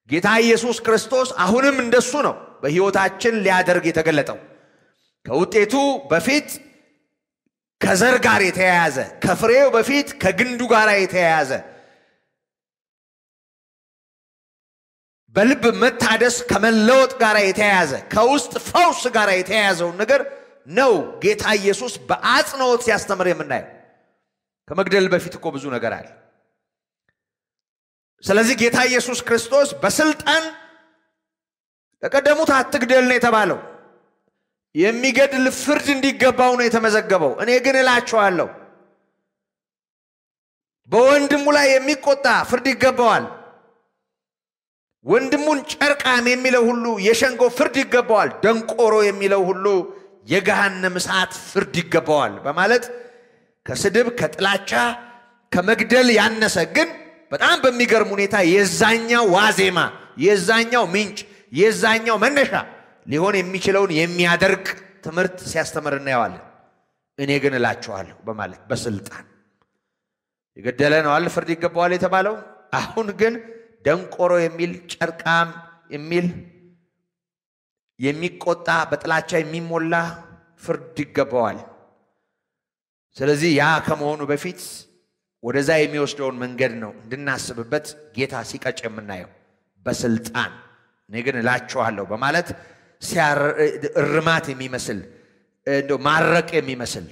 ጌታ ኢየሱስ ክርስቶስ አሁንም እንደሱ ነው በሕይወታችን ሊያደርግ የተገለጠው ከውጤቱ በፊት ከዘር ጋር የተያያዘ ከፍሬው በፊት ከግንዱ ጋር የተያያዘ በልብ መታደስ ከመለወጥ ጋር የተያያዘ ከውስጥ ፈውስ ጋር የተያያዘውን ነገር ነው ጌታ ኢየሱስ በአጽንኦት ሲያስተምር የምናየው። ከመግደል በፊት እኮ ብዙ ነገር አለ። ስለዚህ ጌታ ኢየሱስ ክርስቶስ በስልጣን ለቀደሙት አትግደል ነው የተባለው። የሚገድል ፍርድ እንዲገባው ነው የተመዘገበው። እኔ ግን እላችኋለሁ በወንድሙ ላይ የሚቆጣ ፍርድ ይገባዋል። ወንድሙን ጨርቃም የሚለው ሁሉ የሸንጎ ፍርድ ይገባዋል። ደንቆሮ የሚለው ሁሉ የገሃነም እሳት ፍርድ ይገባዋል በማለት ከስድብ ከጥላቻ ከመግደል ያነሰ ግን በጣም በሚገርም ሁኔታ የዛኛው ዋዜማ የዛኛው ምንጭ የዛኛው መነሻ ሊሆን የሚችለውን የሚያደርግ ትምህርት ሲያስተምር እናየዋለን። እኔ ግን እላችኋለሁ በማለት በስልጣን የገደለ አለ ፍርድ ይገባዋል የተባለው። አሁን ግን ደንቆሮ የሚል ጨርቃም የሚል የሚቆጣ በጥላቻ የሚሞላ ፍርድ ይገባዋል። ስለዚህ ያ ከመሆኑ በፊት ወደዛ የሚወስደውን መንገድ ነው እንድናስብበት ጌታ ሲቀጭ የምናየው በስልጣን እኔ ግን እላችኋለሁ በማለት እርማት የሚመስል ማረቅ የሚመስል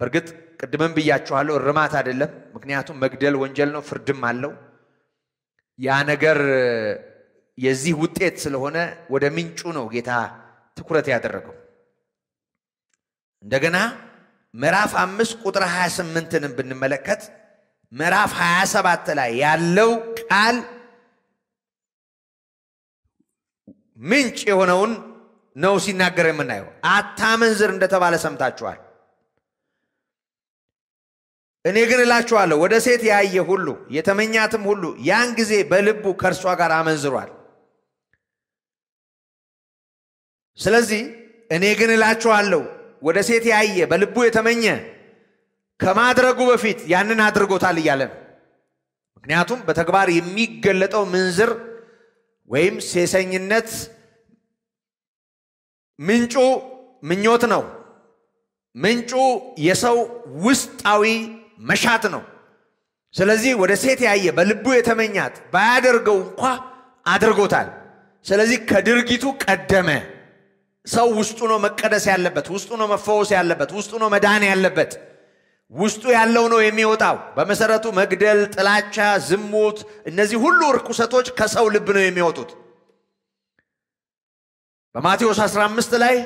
በእርግጥ ቅድምም ብያችኋለሁ፣ እርማት አይደለም። ምክንያቱም መግደል ወንጀል ነው፣ ፍርድም አለው። ያ ነገር የዚህ ውጤት ስለሆነ ወደ ምንጩ ነው ጌታ ትኩረት ያደረገው። እንደገና ምዕራፍ አምስት ቁጥር 28ንም ብንመለከት ምዕራፍ 27 ላይ ያለው ቃል ምንጭ የሆነውን ነው ሲናገር የምናየው። አታመንዝር እንደተባለ ሰምታችኋል። እኔ ግን እላችኋለሁ ወደ ሴት ያየ ሁሉ የተመኛትም ሁሉ ያን ጊዜ በልቡ ከእርሷ ጋር አመንዝሯል። ስለዚህ እኔ ግን እላችኋለሁ ወደ ሴት ያየ በልቡ የተመኘ ከማድረጉ በፊት ያንን አድርጎታል እያለ ነው። ምክንያቱም በተግባር የሚገለጠው ምንዝር ወይም ሴሰኝነት ምንጩ ምኞት ነው። ምንጩ የሰው ውስጣዊ መሻት ነው። ስለዚህ ወደ ሴት ያየ በልቡ የተመኛት ባያደርገው እንኳ አድርጎታል። ስለዚህ ከድርጊቱ ቀደመ። ሰው ውስጡ ነው መቀደስ ያለበት፣ ውስጡ ነው መፈወስ ያለበት፣ ውስጡ ነው መዳን ያለበት። ውስጡ ያለው ነው የሚወጣው። በመሰረቱ መግደል፣ ጥላቻ፣ ዝሙት፣ እነዚህ ሁሉ እርኩሰቶች ከሰው ልብ ነው የሚወጡት። በማቴዎስ 15 ላይ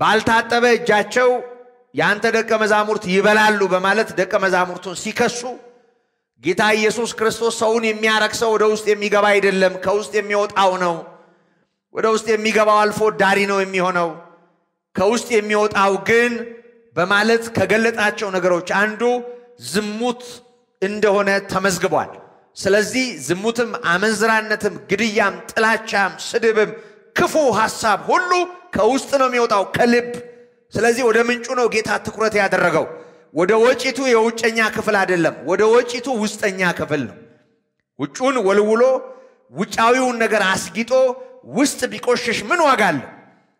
ባልታጠበ እጃቸው የአንተ ደቀ መዛሙርት ይበላሉ በማለት ደቀ መዛሙርቱን ሲከሱ ጌታ ኢየሱስ ክርስቶስ ሰውን የሚያረክሰው ወደ ውስጥ የሚገባ አይደለም፣ ከውስጥ የሚወጣው ነው። ወደ ውስጥ የሚገባው አልፎ ዳሪ ነው የሚሆነው፣ ከውስጥ የሚወጣው ግን በማለት ከገለጣቸው ነገሮች አንዱ ዝሙት እንደሆነ ተመዝግቧል። ስለዚህ ዝሙትም፣ አመንዝራነትም፣ ግድያም፣ ጥላቻም፣ ስድብም፣ ክፉ ሐሳብ ሁሉ ከውስጥ ነው የሚወጣው ከልብ። ስለዚህ ወደ ምንጩ ነው ጌታ ትኩረት ያደረገው። ወደ ወጪቱ የውጨኛ ክፍል አይደለም፣ ወደ ወጪቱ ውስጠኛ ክፍል ነው። ውጩን ወልውሎ ውጫዊውን ነገር አስጊጦ ውስጥ ቢቆሽሽ ምን ዋጋ አለው?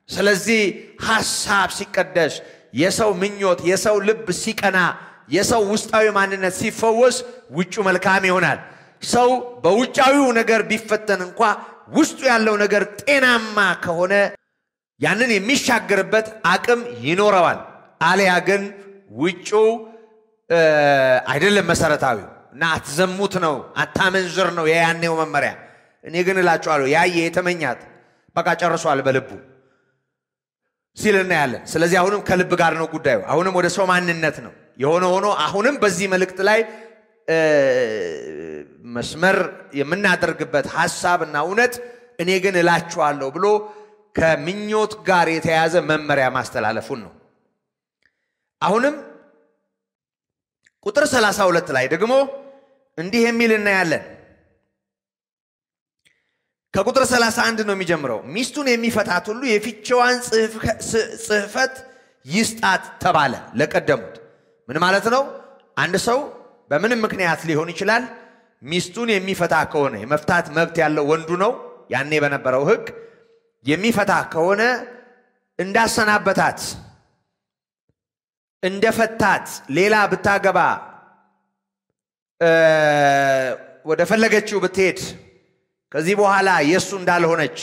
ስለዚህ ሐሳብ ሲቀደስ፣ የሰው ምኞት፣ የሰው ልብ ሲቀና፣ የሰው ውስጣዊ ማንነት ሲፈወስ ውጩ መልካም ይሆናል። ሰው በውጫዊው ነገር ቢፈተን እንኳ ውስጡ ያለው ነገር ጤናማ ከሆነ ያንን የሚሻገርበት አቅም ይኖረዋል። አሊያ ግን ውጭው አይደለም መሰረታዊው እና አትዘሙት ነው፣ አታመንዝር ነው የያኔው መመሪያ። እኔ ግን እላችኋለሁ ያየ የተመኛት በቃ ጨርሷል በልቡ ሲል እናያለን። ስለዚህ አሁንም ከልብ ጋር ነው ጉዳዩ። አሁንም ወደ ሰው ማንነት ነው የሆነ ሆኖ አሁንም በዚህ መልእክት ላይ መስመር የምናደርግበት ሐሳብና እውነት እኔ ግን እላችኋለሁ ብሎ ከምኞት ጋር የተያዘ መመሪያ ማስተላለፉን ነው። አሁንም ቁጥር 32 ላይ ደግሞ እንዲህ የሚል እናያለን። ከቁጥር 31 ነው የሚጀምረው። ሚስቱን የሚፈታት ሁሉ የፍችዋን ጽሕፈት ይስጣት ተባለ ለቀደሙት። ምን ማለት ነው? አንድ ሰው በምንም ምክንያት ሊሆን ይችላል። ሚስቱን የሚፈታ ከሆነ የመፍታት መብት ያለው ወንዱ ነው። ያኔ በነበረው ሕግ የሚፈታ ከሆነ እንዳሰናበታት እንደፈታት ሌላ ብታገባ ወደ ፈለገችው ብትሄድ ከዚህ በኋላ የእሱ እንዳልሆነች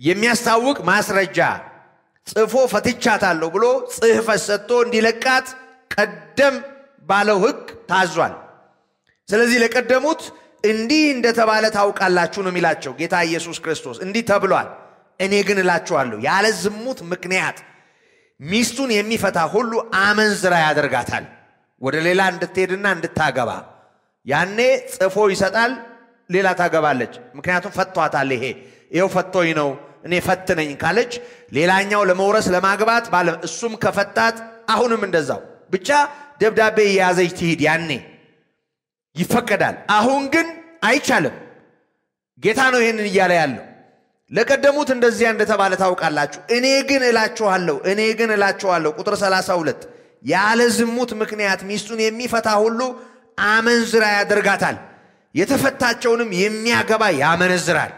የሚያስታውቅ ማስረጃ ጽፎ ፈትቻታለሁ ብሎ ጽሕፈት ሰጥቶ እንዲለቃት ቀደም ባለው ሕግ ታዟል። ስለዚህ ለቀደሙት እንዲህ እንደተባለ ታውቃላችሁ ነው የሚላቸው ጌታ ኢየሱስ ክርስቶስ። እንዲህ ተብሏል። እኔ ግን እላችኋለሁ ያለ ዝሙት ምክንያት ሚስቱን የሚፈታ ሁሉ አመንዝራ ያደርጋታል፣ ወደ ሌላ እንድትሄድና እንድታገባ። ያኔ ጽፎ ይሰጣል፣ ሌላ ታገባለች። ምክንያቱም ፈቷታል። ይሄ ይኸው ፈቶኝ ነው እኔ ፈትነኝ ካለች ሌላኛው ለመውረስ ለማግባት ባለ እሱም ከፈታት አሁንም እንደዛው ብቻ ደብዳቤ የያዘች ትሂድ። ያኔ ይፈቀዳል። አሁን ግን አይቻልም። ጌታ ነው ይህንን እያለ ያለው። ለቀደሙት እንደዚያ እንደተባለ ታውቃላችሁ። እኔ ግን እላችኋለሁ እኔ ግን እላችኋለሁ ቁጥር 32 ያለ ዝሙት ምክንያት ሚስቱን የሚፈታ ሁሉ አመንዝራ ያደርጋታል፣ የተፈታቸውንም የሚያገባ ያመነዝራል።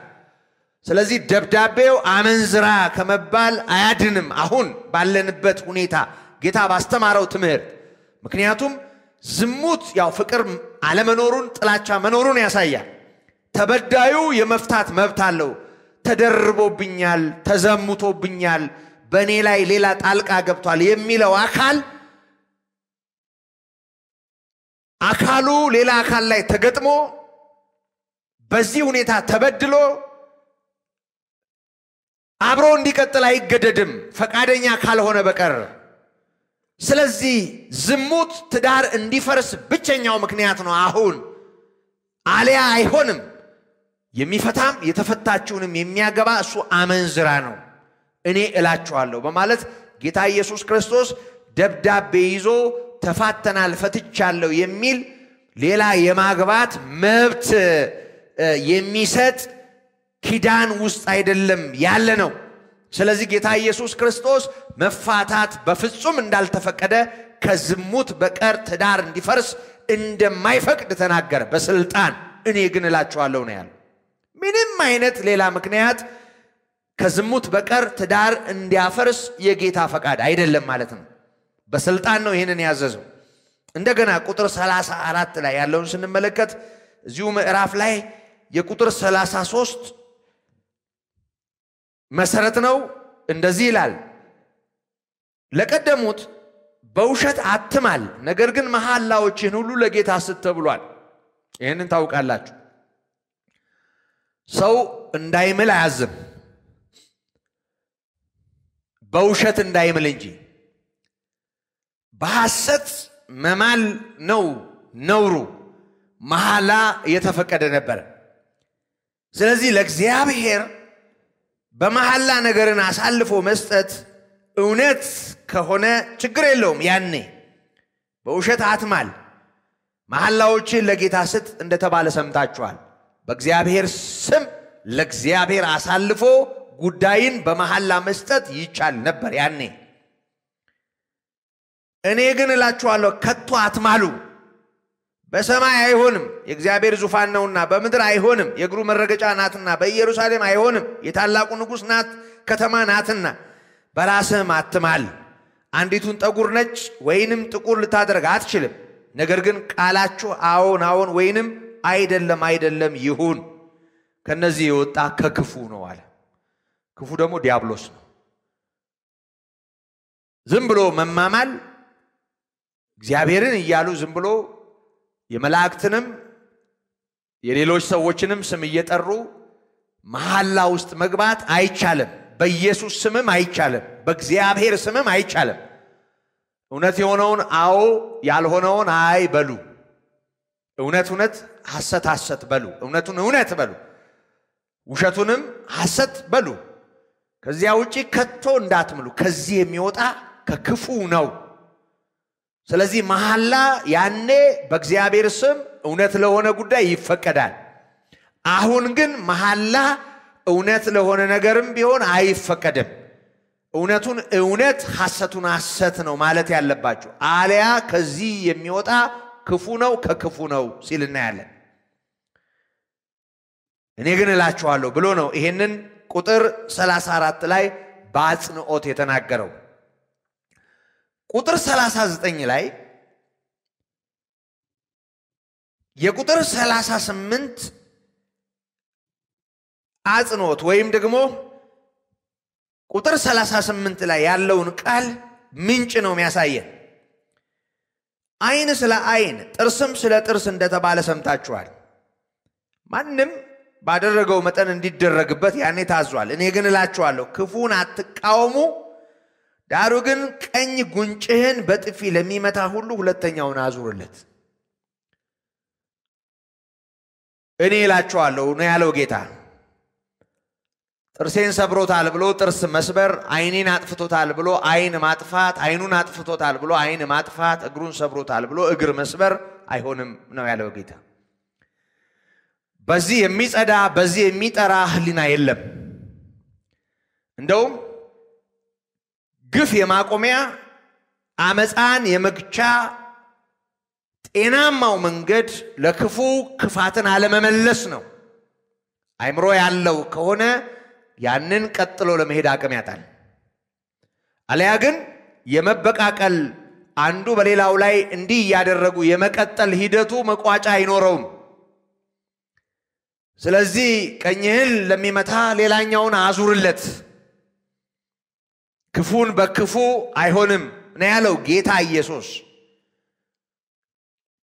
ስለዚህ ደብዳቤው አመንዝራ ከመባል አያድንም፣ አሁን ባለንበት ሁኔታ ጌታ ባስተማረው ትምህርት። ምክንያቱም ዝሙት ያው ፍቅር አለመኖሩን ጥላቻ መኖሩን ያሳያል። ተበዳዩ የመፍታት መብት አለው። ተደርቦብኛል፣ ተዘሙቶብኛል፣ በእኔ ላይ ሌላ ጣልቃ ገብቷል የሚለው አካል አካሉ ሌላ አካል ላይ ተገጥሞ በዚህ ሁኔታ ተበድሎ አብሮ እንዲቀጥል አይገደድም ፈቃደኛ ካልሆነ በቀር። ስለዚህ ዝሙት ትዳር እንዲፈርስ ብቸኛው ምክንያት ነው። አሁን አሊያ አይሆንም። የሚፈታም የተፈታችውንም የሚያገባ እሱ አመንዝራ ነው፣ እኔ እላችኋለሁ በማለት ጌታ ኢየሱስ ክርስቶስ ደብዳቤ ይዞ ተፋተናል፣ ፈትቻለሁ የሚል ሌላ የማግባት መብት የሚሰጥ ኪዳን ውስጥ አይደለም ያለ ነው። ስለዚህ ጌታ ኢየሱስ ክርስቶስ መፋታት በፍጹም እንዳልተፈቀደ ከዝሙት በቀር ትዳር እንዲፈርስ እንደማይፈቅድ ተናገረ በስልጣን። እኔ ግን እላችኋለሁ ነው ያለው። ምንም አይነት ሌላ ምክንያት ከዝሙት በቀር ትዳር እንዲያፈርስ የጌታ ፈቃድ አይደለም ማለት ነው። በስልጣን ነው ይህንን ያዘዘው። እንደገና ቁጥር 34 ላይ ያለውን ስንመለከት እዚሁ ምዕራፍ ላይ የቁጥር 33 መሰረት ነው። እንደዚህ ይላል፣ ለቀደሙት በውሸት አትማል፣ ነገር ግን መሐላዎችን ሁሉ ለጌታ ስጥ ተብሏል። ይህንን ታውቃላችሁ። ሰው እንዳይምል አያዝም፣ በውሸት እንዳይምል እንጂ በሐሰት መማል ነው ነውሩ። መሐላ የተፈቀደ ነበረ። ስለዚህ ለእግዚአብሔር በመሐላ ነገርን አሳልፎ መስጠት እውነት ከሆነ ችግር የለውም። ያኔ በውሸት አትማል፣ መሐላዎችን ለጌታ ስጥ እንደተባለ ሰምታችኋል። በእግዚአብሔር ስም ለእግዚአብሔር አሳልፎ ጉዳይን በመሐላ መስጠት ይቻል ነበር ያኔ። እኔ ግን እላችኋለሁ ከቶ አትማሉ። በሰማይ አይሆንም፣ የእግዚአብሔር ዙፋን ነውና፣ በምድር አይሆንም፣ የእግሩ መረገጫ ናትና፣ በኢየሩሳሌም አይሆንም፣ የታላቁ ንጉሥ ናት ከተማ ናትና። በራስህም አትማል። አንዲቱን ጠጉር ነጭ ወይንም ጥቁር ልታደርግ አትችልም። ነገር ግን ቃላችሁ አዎን አዎን ወይንም አይደለም አይደለም ይሁን። ከነዚህ የወጣ ከክፉ ነው አለ። ክፉ ደግሞ ዲያብሎስ ነው። ዝም ብሎ መማማል እግዚአብሔርን እያሉ ዝም ብሎ የመላእክትንም የሌሎች ሰዎችንም ስም እየጠሩ መሐላ ውስጥ መግባት አይቻልም። በኢየሱስ ስምም አይቻልም። በእግዚአብሔር ስምም አይቻልም። እውነት የሆነውን አዎ፣ ያልሆነውን አይ በሉ። እውነት እውነት፣ ሐሰት ሐሰት በሉ። እውነቱን እውነት በሉ፣ ውሸቱንም ሐሰት በሉ። ከዚያ ውጪ ከቶ እንዳትምሉ። ከዚህ የሚወጣ ከክፉ ነው። ስለዚህ መሐላ ያኔ በእግዚአብሔር ስም እውነት ለሆነ ጉዳይ ይፈቀዳል። አሁን ግን መሐላ እውነት ለሆነ ነገርም ቢሆን አይፈቀድም። እውነቱን እውነት ሐሰቱን ሐሰት ነው ማለት ያለባቸው፣ አሊያ ከዚህ የሚወጣ ክፉ ነው ከክፉ ነው ሲል እናያለን። እኔ ግን እላችኋለሁ ብሎ ነው ይሄንን ቁጥር 34 ላይ በአጽንኦት የተናገረው። ቁጥር 39 ላይ የቁጥር 38 አጽንኦት ወይም ደግሞ ቁጥር 38 ላይ ያለውን ቃል ምንጭ ነው የሚያሳየን። ዓይን ስለ ዓይን ጥርስም ስለ ጥርስ እንደተባለ ሰምታችኋል። ማንም ባደረገው መጠን እንዲደረግበት ያኔ ታዟል። እኔ ግን እላችኋለሁ ክፉን አትቃወሙ፣ ዳሩ ግን ቀኝ ጉንጭህን በጥፊ ለሚመታ ሁሉ ሁለተኛውን አዙርለት። እኔ እላችኋለሁ ነው ያለው ጌታ። ጥርሴን ሰብሮታል ብሎ ጥርስ መስበር፣ ዓይኔን አጥፍቶታል ብሎ ዓይን ማጥፋት፣ ዓይኑን አጥፍቶታል ብሎ ዓይን ማጥፋት፣ እግሩን ሰብሮታል ብሎ እግር መስበር አይሆንም ነው ያለው ጌታ። በዚህ የሚጸዳ በዚህ የሚጠራ ሕሊና የለም። እንደውም ግፍ የማቆሚያ አመፃን የመግቻ ጤናማው መንገድ ለክፉ ክፋትን አለመመለስ ነው። አእምሮ ያለው ከሆነ ያንን ቀጥሎ ለመሄድ አቅም ያጣል። አለያ ግን የመበቃቀል አንዱ በሌላው ላይ እንዲህ እያደረጉ የመቀጠል ሂደቱ መቋጫ አይኖረውም። ስለዚህ ቀኝህን ለሚመታ ሌላኛውን አዙርለት፣ ክፉን በክፉ አይሆንም ነው ያለው ጌታ ኢየሱስ።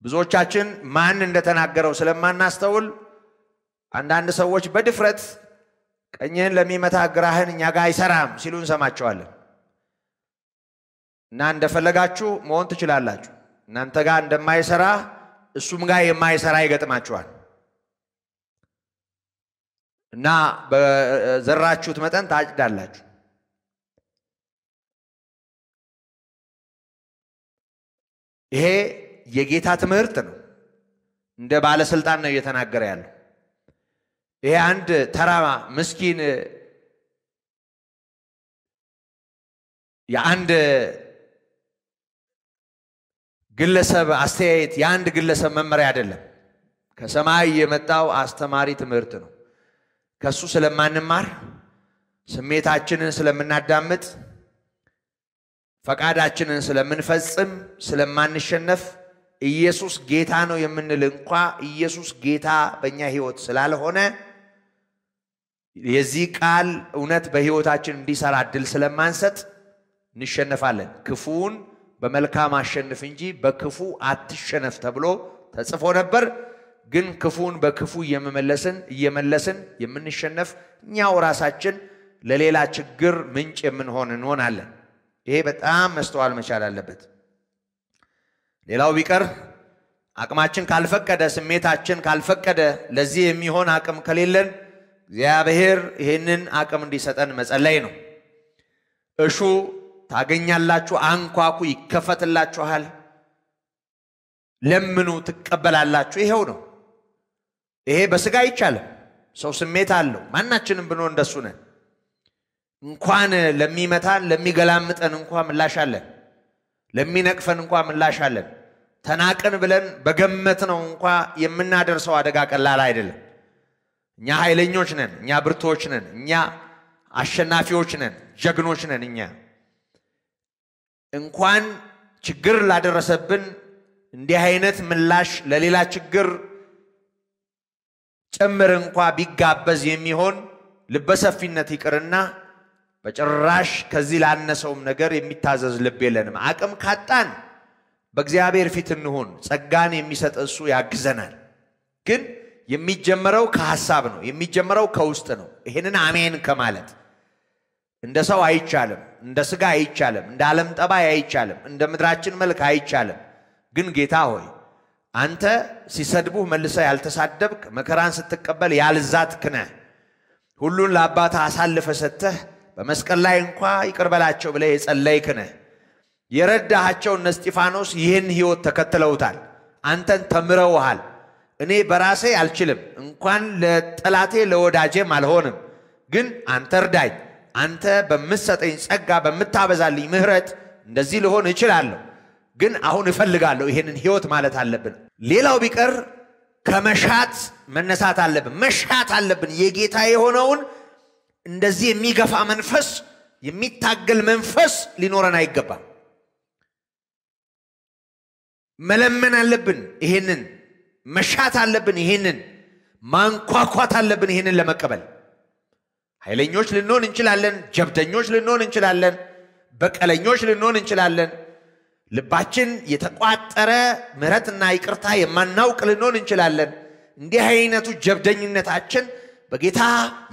ብዙዎቻችን ማን እንደተናገረው ስለማናስተውል አንዳንድ ሰዎች በድፍረት ቀኝህን ለሚመታ ግራህን እኛ ጋር አይሰራም ሲሉ እንሰማቸዋለን። እና እንደፈለጋችሁ መሆን ትችላላችሁ። እናንተ ጋር እንደማይሰራ እሱም ጋር የማይሰራ ይገጥማችኋል። እና በዘራችሁት መጠን ታጭዳላችሁ። ይሄ የጌታ ትምህርት ነው። እንደ ባለስልጣን ነው እየተናገረ ያለው። ይሄ አንድ ተራ ምስኪን የአንድ ግለሰብ አስተያየት የአንድ ግለሰብ መመሪያ አይደለም። ከሰማይ የመጣው አስተማሪ ትምህርት ነው። ከሱ ስለማንማር ስሜታችንን ስለምናዳምጥ ፈቃዳችንን ስለምንፈጽም ስለማንሸነፍ ኢየሱስ ጌታ ነው የምንል እንኳ ኢየሱስ ጌታ በእኛ ሕይወት ስላልሆነ የዚህ ቃል እውነት በሕይወታችን እንዲሰራ እድል ስለማንሰጥ እንሸነፋለን። ክፉውን በመልካም አሸንፍ እንጂ በክፉ አትሸነፍ ተብሎ ተጽፎ ነበር። ግን ክፉን በክፉ እየመመለስን እየመለስን የምንሸነፍ እኛው ራሳችን ለሌላ ችግር ምንጭ የምንሆን እንሆናለን። ይሄ በጣም መስተዋል መቻል አለበት። ሌላው ቢቀር አቅማችን ካልፈቀደ፣ ስሜታችን ካልፈቀደ፣ ለዚህ የሚሆን አቅም ከሌለን እግዚአብሔር ይህንን አቅም እንዲሰጠን መጸለይ ነው። እሹ ታገኛላችሁ፣ አንኳኩ ይከፈትላችኋል፣ ለምኑ ትቀበላላችሁ። ይሄው ነው። ይሄ በስጋ አይቻልም። ሰው ስሜት አለው። ማናችንም ብንሆን እንደሱ ነን። እንኳን ለሚመታን ለሚገላምጠን እንኳ ምላሽ አለን። ለሚነቅፈን እንኳ ምላሽ አለን። ተናቅን ብለን በገመት ነው እንኳ የምናደርሰው አደጋ ቀላል አይደለም። እኛ ኃይለኞች ነን። እኛ ብርቶች ነን። እኛ አሸናፊዎች ነን። ጀግኖች ነን። እኛ እንኳን ችግር ላደረሰብን እንዲህ አይነት ምላሽ ለሌላ ችግር ጭምር እንኳ ቢጋበዝ የሚሆን ልበሰፊነት ይቅርና በጭራሽ ከዚህ ላነሰውም ነገር የሚታዘዝ ልብ የለንም። አቅም ካጣን በእግዚአብሔር ፊት እንሁን። ጸጋን የሚሰጥ እሱ ያግዘናል። ግን የሚጀመረው ከሐሳብ ነው። የሚጀመረው ከውስጥ ነው። ይህንን አሜን ከማለት እንደ ሰው አይቻልም፣ እንደ ሥጋ አይቻልም፣ እንደ ዓለም ጠባይ አይቻልም፣ እንደ ምድራችን መልክ አይቻልም። ግን ጌታ ሆይ አንተ ሲሰድቡህ መልሰህ ያልተሳደብክ መከራን ስትቀበል ያልዛትክ ነህ። ሁሉን ለአባትህ አሳልፈ ሰጥተህ በመስቀል ላይ እንኳ ይቅር በላቸው ብለህ የጸለይክ የረዳሃቸው እነ እስጢፋኖስ ይህን ሕይወት ተከትለውታል። አንተን ተምረውሃል። እኔ በራሴ አልችልም፣ እንኳን ለጠላቴ ለወዳጄም አልሆንም። ግን አንተ እርዳኝ። አንተ በምትሰጠኝ ጸጋ በምታበዛልኝ ምሕረት እንደዚህ ልሆን እችላለሁ። ግን አሁን እፈልጋለሁ ይሄንን ሕይወት ማለት አለብን። ሌላው ቢቀር ከመሻት መነሳት አለብን። መሻት አለብን የጌታ የሆነውን እንደዚህ የሚገፋ መንፈስ የሚታገል መንፈስ ሊኖረን አይገባም። መለመን አለብን። ይሄንን መሻት አለብን። ይሄንን ማንኳኳት አለብን። ይሄንን ለመቀበል ኃይለኞች ልንሆን እንችላለን። ጀብደኞች ልንሆን እንችላለን። በቀለኞች ልንሆን እንችላለን። ልባችን የተቋጠረ ምሕረትና ይቅርታ የማናውቅ ልንሆን እንችላለን። እንዲህ አይነቱ ጀብደኝነታችን በጌታ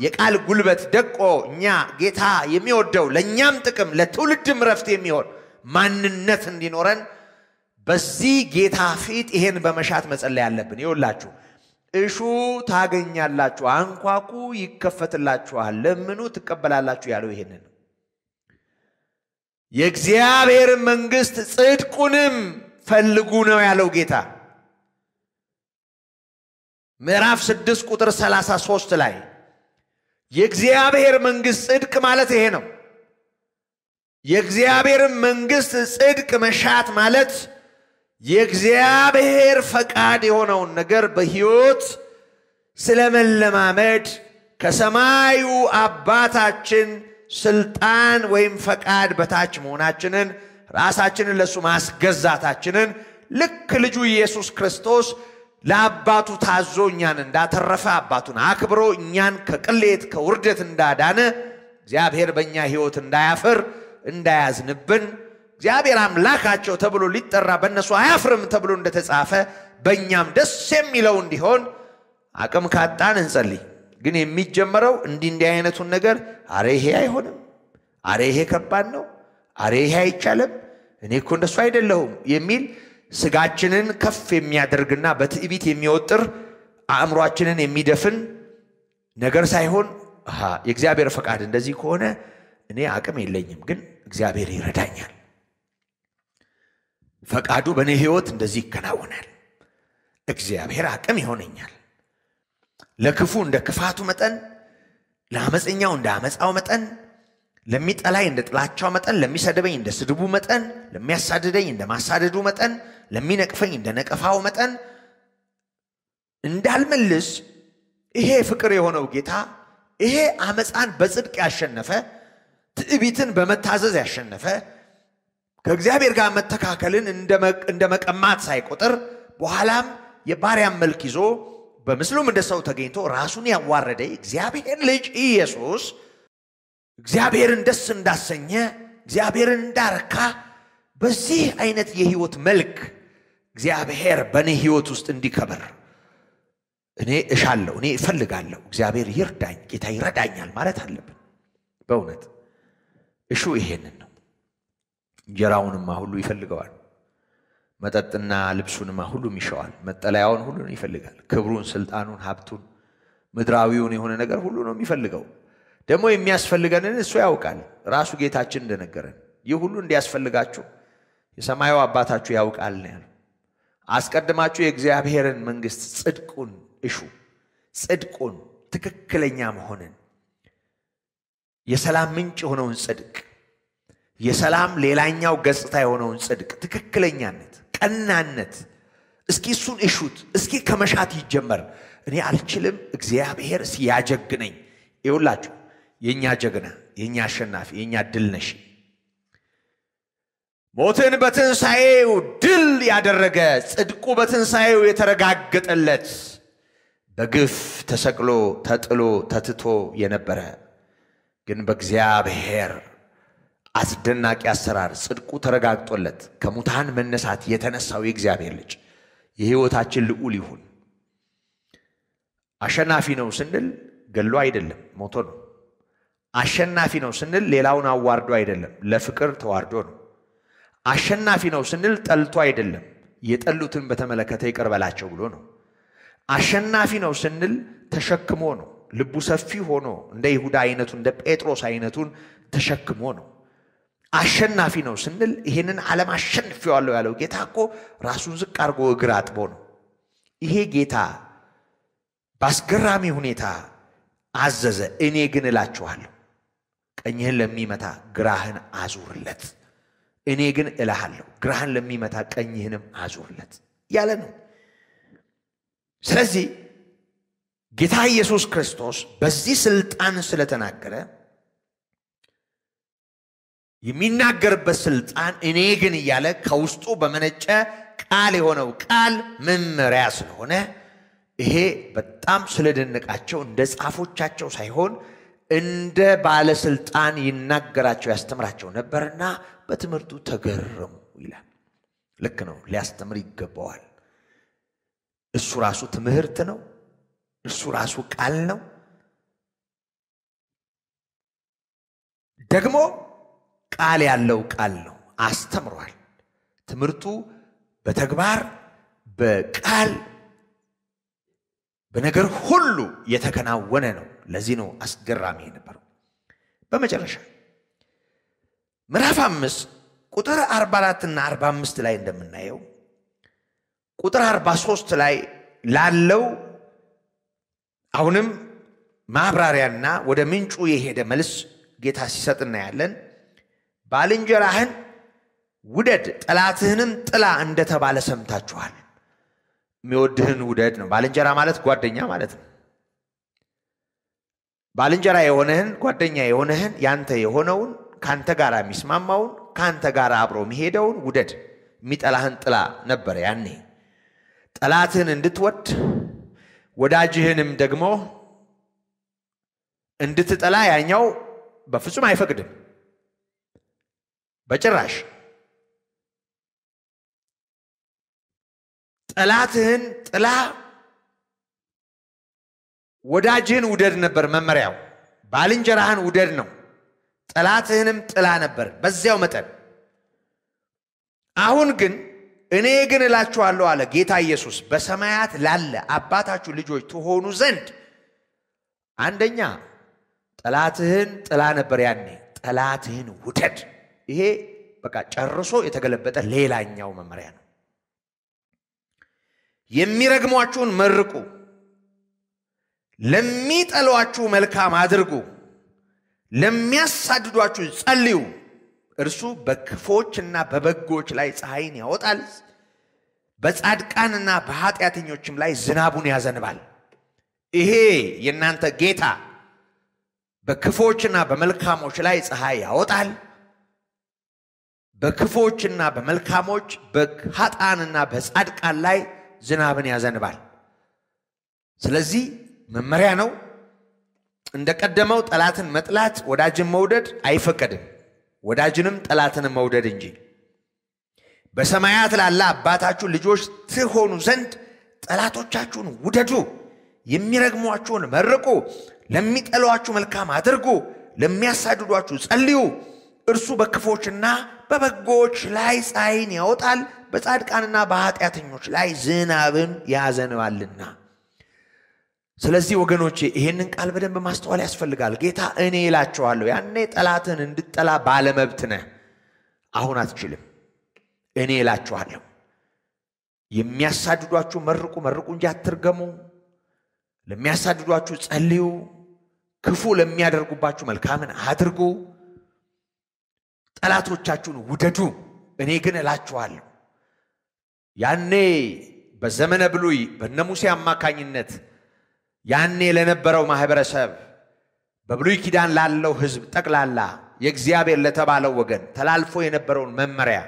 የቃል ጉልበት ደቆ እኛ ጌታ የሚወደው ለእኛም ጥቅም ለትውልድም ረፍት የሚሆን ማንነት እንዲኖረን በዚህ ጌታ ፊት ይሄን በመሻት መጸለይ ያለብን። ይውላችሁ እሹ ታገኛላችሁ፣ አንኳኩ ይከፈትላችኋል፣ ለምኑ ትቀበላላችሁ ያለው ይሄንን ነው። የእግዚአብሔር መንግሥት ጽድቁንም ፈልጉ ነው ያለው ጌታ ምዕራፍ ስድስት ቁጥር ሰላሳ ሦስት ላይ የእግዚአብሔር መንግሥት ጽድቅ ማለት ይሄ ነው። የእግዚአብሔርን መንግሥት ጽድቅ መሻት ማለት የእግዚአብሔር ፈቃድ የሆነውን ነገር በሕይወት ስለመለማመድ ከሰማዩ አባታችን ስልጣን ወይም ፈቃድ በታች መሆናችንን ራሳችንን ለእሱ ማስገዛታችንን ልክ ልጁ ኢየሱስ ክርስቶስ ለአባቱ ታዞ እኛን እንዳተረፈ አባቱን አክብሮ እኛን ከቅሌት ከውርደት እንዳዳነ እግዚአብሔር በእኛ ሕይወት እንዳያፍር እንዳያዝንብን እግዚአብሔር አምላካቸው ተብሎ ሊጠራ በእነሱ አያፍርም ተብሎ እንደተጻፈ በእኛም ደስ የሚለው እንዲሆን አቅም ካጣን እንጸልይ። ግን የሚጀመረው እንዲህ እንዲህ አይነቱን ነገር አረ ይሄ አይሆንም፣ አረ ይሄ ከባድ ነው፣ አረ ይሄ አይቻልም፣ እኔ እኮ እንደሱ አይደለሁም የሚል ስጋችንን ከፍ የሚያደርግና በትዕቢት የሚወጥር አእምሯችንን የሚደፍን ነገር ሳይሆን የእግዚአብሔር ፈቃድ እንደዚህ ከሆነ እኔ አቅም የለኝም፣ ግን እግዚአብሔር ይረዳኛል። ፈቃዱ በእኔ ሕይወት እንደዚህ ይከናወናል። እግዚአብሔር አቅም ይሆነኛል። ለክፉ እንደ ክፋቱ መጠን፣ ለአመፀኛው እንደ አመፃው መጠን፣ ለሚጠላኝ እንደ ጥላቻው መጠን፣ ለሚሰድበኝ እንደ ስድቡ መጠን፣ ለሚያሳድደኝ እንደ ማሳደዱ መጠን፣ ለሚነቅፈኝ እንደ ነቀፋው መጠን እንዳልመልስ ይሄ ፍቅር የሆነው ጌታ ይሄ አመፃን በጽድቅ ያሸነፈ ትዕቢትን በመታዘዝ ያሸነፈ ከእግዚአብሔር ጋር መተካከልን እንደ መቀማት ሳይቆጥር በኋላም የባሪያን መልክ ይዞ በምስሉም እንደ ሰው ተገኝቶ ራሱን ያዋረደ እግዚአብሔር ልጅ ኢየሱስ እግዚአብሔርን ደስ እንዳሰኘ እግዚአብሔርን እንዳረካ በዚህ አይነት የህይወት መልክ እግዚአብሔር በእኔ ህይወት ውስጥ እንዲከበር እኔ እሻለሁ፣ እኔ እፈልጋለሁ። እግዚአብሔር ይርዳኝ፣ ጌታ ይረዳኛል ማለት አለብን። በእውነት እሹ ይሄንን ነው። እንጀራውንማ ሁሉ ይፈልገዋል። መጠጥና ልብሱንማ ሁሉም ይሸዋል። መጠለያውን ሁሉን ይፈልጋል። ክብሩን፣ ስልጣኑን፣ ሀብቱን፣ ምድራዊውን የሆነ ነገር ሁሉ ነው የሚፈልገው። ደግሞ የሚያስፈልገንን እሱ ያውቃል። ራሱ ጌታችን እንደነገረን ይህ ሁሉ እንዲያስፈልጋችሁ የሰማዩ አባታችሁ ያውቃል ነው ያለው። አስቀድማችሁ የእግዚአብሔርን መንግሥት ጽድቁን እሹ። ጽድቁን፣ ትክክለኛ መሆንን፣ የሰላም ምንጭ የሆነውን ጽድቅ፣ የሰላም ሌላኛው ገጽታ የሆነውን ጽድቅ፣ ትክክለኛነት፣ ቀናነት፣ እስኪ እሱን እሹት። እስኪ ከመሻት ይጀመር። እኔ አልችልም፣ እግዚአብሔር ሲያጀግነኝ። ይውላችሁ የእኛ ጀግና፣ የእኛ አሸናፊ፣ የእኛ ድል ነሽ ሞትን በትንሣኤው ድል ያደረገ ጽድቁ በትንሣኤው የተረጋገጠለት በግፍ ተሰቅሎ ተጥሎ ተትቶ የነበረ ግን በእግዚአብሔር አስደናቂ አሰራር ጽድቁ ተረጋግጦለት ከሙታን መነሳት የተነሳው የእግዚአብሔር ልጅ የሕይወታችን ልዑል ይሁን። አሸናፊ ነው ስንል ገሎ አይደለም፣ ሞቶ ነው። አሸናፊ ነው ስንል ሌላውን አዋርዶ አይደለም፣ ለፍቅር ተዋርዶ ነው። አሸናፊ ነው ስንል ጠልቶ አይደለም፣ የጠሉትን በተመለከተ ይቅር በላቸው ብሎ ነው። አሸናፊ ነው ስንል ተሸክሞ ነው። ልቡ ሰፊ ሆኖ እንደ ይሁዳ አይነቱ እንደ ጴጥሮስ አይነቱን ተሸክሞ ነው። አሸናፊ ነው ስንል ይህንን ዓለም አሸንፌዋለሁ ያለው ጌታ እኮ ራሱን ዝቅ አድርጎ እግር አጥቦ ነው። ይሄ ጌታ በአስገራሚ ሁኔታ አዘዘ። እኔ ግን እላችኋለሁ ቀኝህን ለሚመታ ግራህን አዙርለት እኔ ግን እልሃለሁ ግራህን ለሚመታ ቀኝህንም አዙርለት ያለ ነው። ስለዚህ ጌታ ኢየሱስ ክርስቶስ በዚህ ስልጣን ስለተናገረ የሚናገርበት ስልጣን እኔ ግን እያለ ከውስጡ በመነጨ ቃል የሆነው ቃል መመሪያ ስለሆነ ይሄ በጣም ስለደነቃቸው እንደ ጻፎቻቸው ሳይሆን እንደ ባለስልጣን ይናገራቸው ያስተምራቸው ነበርና በትምህርቱ ተገረሙ ይላል። ልክ ነው፣ ሊያስተምር ይገባዋል። እሱ ራሱ ትምህርት ነው። እሱ ራሱ ቃል ነው። ደግሞ ቃል ያለው ቃል ነው። አስተምሯል። ትምህርቱ በተግባር በቃል በነገር ሁሉ የተከናወነ ነው። ለዚህ ነው አስገራሚ የነበረው። በመጨረሻ ምዕራፍ አምስት ቁጥር 44 እና 45 ላይ እንደምናየው ቁጥር 43 ላይ ላለው አሁንም ማብራሪያና ወደ ምንጩ የሄደ መልስ ጌታ ሲሰጥ እናያለን። ባልንጀራህን ውደድ ጠላትህንም ጥላ እንደተባለ ሰምታችኋል። የሚወድህን ውደድ ነው። ባልንጀራ ማለት ጓደኛ ማለት ነው። ባልንጀራ የሆነህን ጓደኛ የሆነህን ያንተ የሆነውን ከአንተ ጋር የሚስማማውን ከአንተ ጋር አብሮ የሚሄደውን ውደድ። የሚጠላህን ጥላ ነበር ያኔ። ጠላትህን እንድትወድ ወዳጅህንም ደግሞ እንድትጠላ ያኛው በፍጹም አይፈቅድም፣ በጭራሽ። ጠላትህን ጥላ ወዳጅህን ውደድ ነበር መመሪያው። ባልንጀራህን ውደድ ነው። ጠላትህንም ጥላ ነበር በዚያው መጠን። አሁን ግን እኔ ግን እላችኋለሁ አለ ጌታ ኢየሱስ፣ በሰማያት ላለ አባታችሁ ልጆች ትሆኑ ዘንድ አንደኛ ጠላትህን ጥላ ነበር ያኔ። ጠላትህን ውደድ። ይሄ በቃ ጨርሶ የተገለበጠ ሌላኛው መመሪያ ነው። የሚረግሟችሁን መርቁ፣ ለሚጠሏችሁ መልካም አድርጉ፣ ለሚያሳድዷችሁ ጸልዩ። እርሱ በክፎችና በበጎች ላይ ፀሐይን ያወጣል፣ በጻድቃንና በኃጢአተኞችም ላይ ዝናቡን ያዘንባል። ይሄ የእናንተ ጌታ በክፎችና በመልካሞች ላይ ፀሐይ ያወጣል፣ በክፎችና በመልካሞች በኃጥአንና በጻድቃን ላይ ዝናብን ያዘንባል። ስለዚህ መመሪያ ነው። እንደቀደመው ጠላትን መጥላት ወዳጅን መውደድ አይፈቀድም። ወዳጅንም ጠላትንም መውደድ እንጂ በሰማያት ላለ አባታችሁ ልጆች ትሆኑ ዘንድ ጠላቶቻችሁን ውደዱ፣ የሚረግሟችሁን መርቁ፣ ለሚጠሏችሁ መልካም አድርጉ፣ ለሚያሳድዷችሁ ጸልዩ። እርሱ በክፎችና በበጎች ላይ ፀሐይን ያወጣል፣ በጻድቃንና በኃጢአተኞች ላይ ዝናብን ያዘንባልና። ስለዚህ ወገኖቼ ይህንን ቃል በደንብ ማስተዋል ያስፈልጋል። ጌታ እኔ እላችኋለሁ፣ ያኔ ጠላትን እንድጠላ ባለመብት ነህ፣ አሁን አትችልም። እኔ እላችኋለሁ፣ የሚያሳድዷችሁ መርቁ፣ መርቁ እንጂ አትርገሙ። ለሚያሳድዷችሁ ጸልዩ፣ ክፉ ለሚያደርጉባችሁ መልካምን አድርጉ፣ ጠላቶቻችሁን ውደዱ። እኔ ግን እላችኋለሁ ያኔ በዘመነ ብሉይ በነ ሙሴ አማካኝነት ያኔ ለነበረው ማህበረሰብ በብሉይ ኪዳን ላለው ሕዝብ ጠቅላላ የእግዚአብሔር ለተባለው ወገን ተላልፎ የነበረውን መመሪያ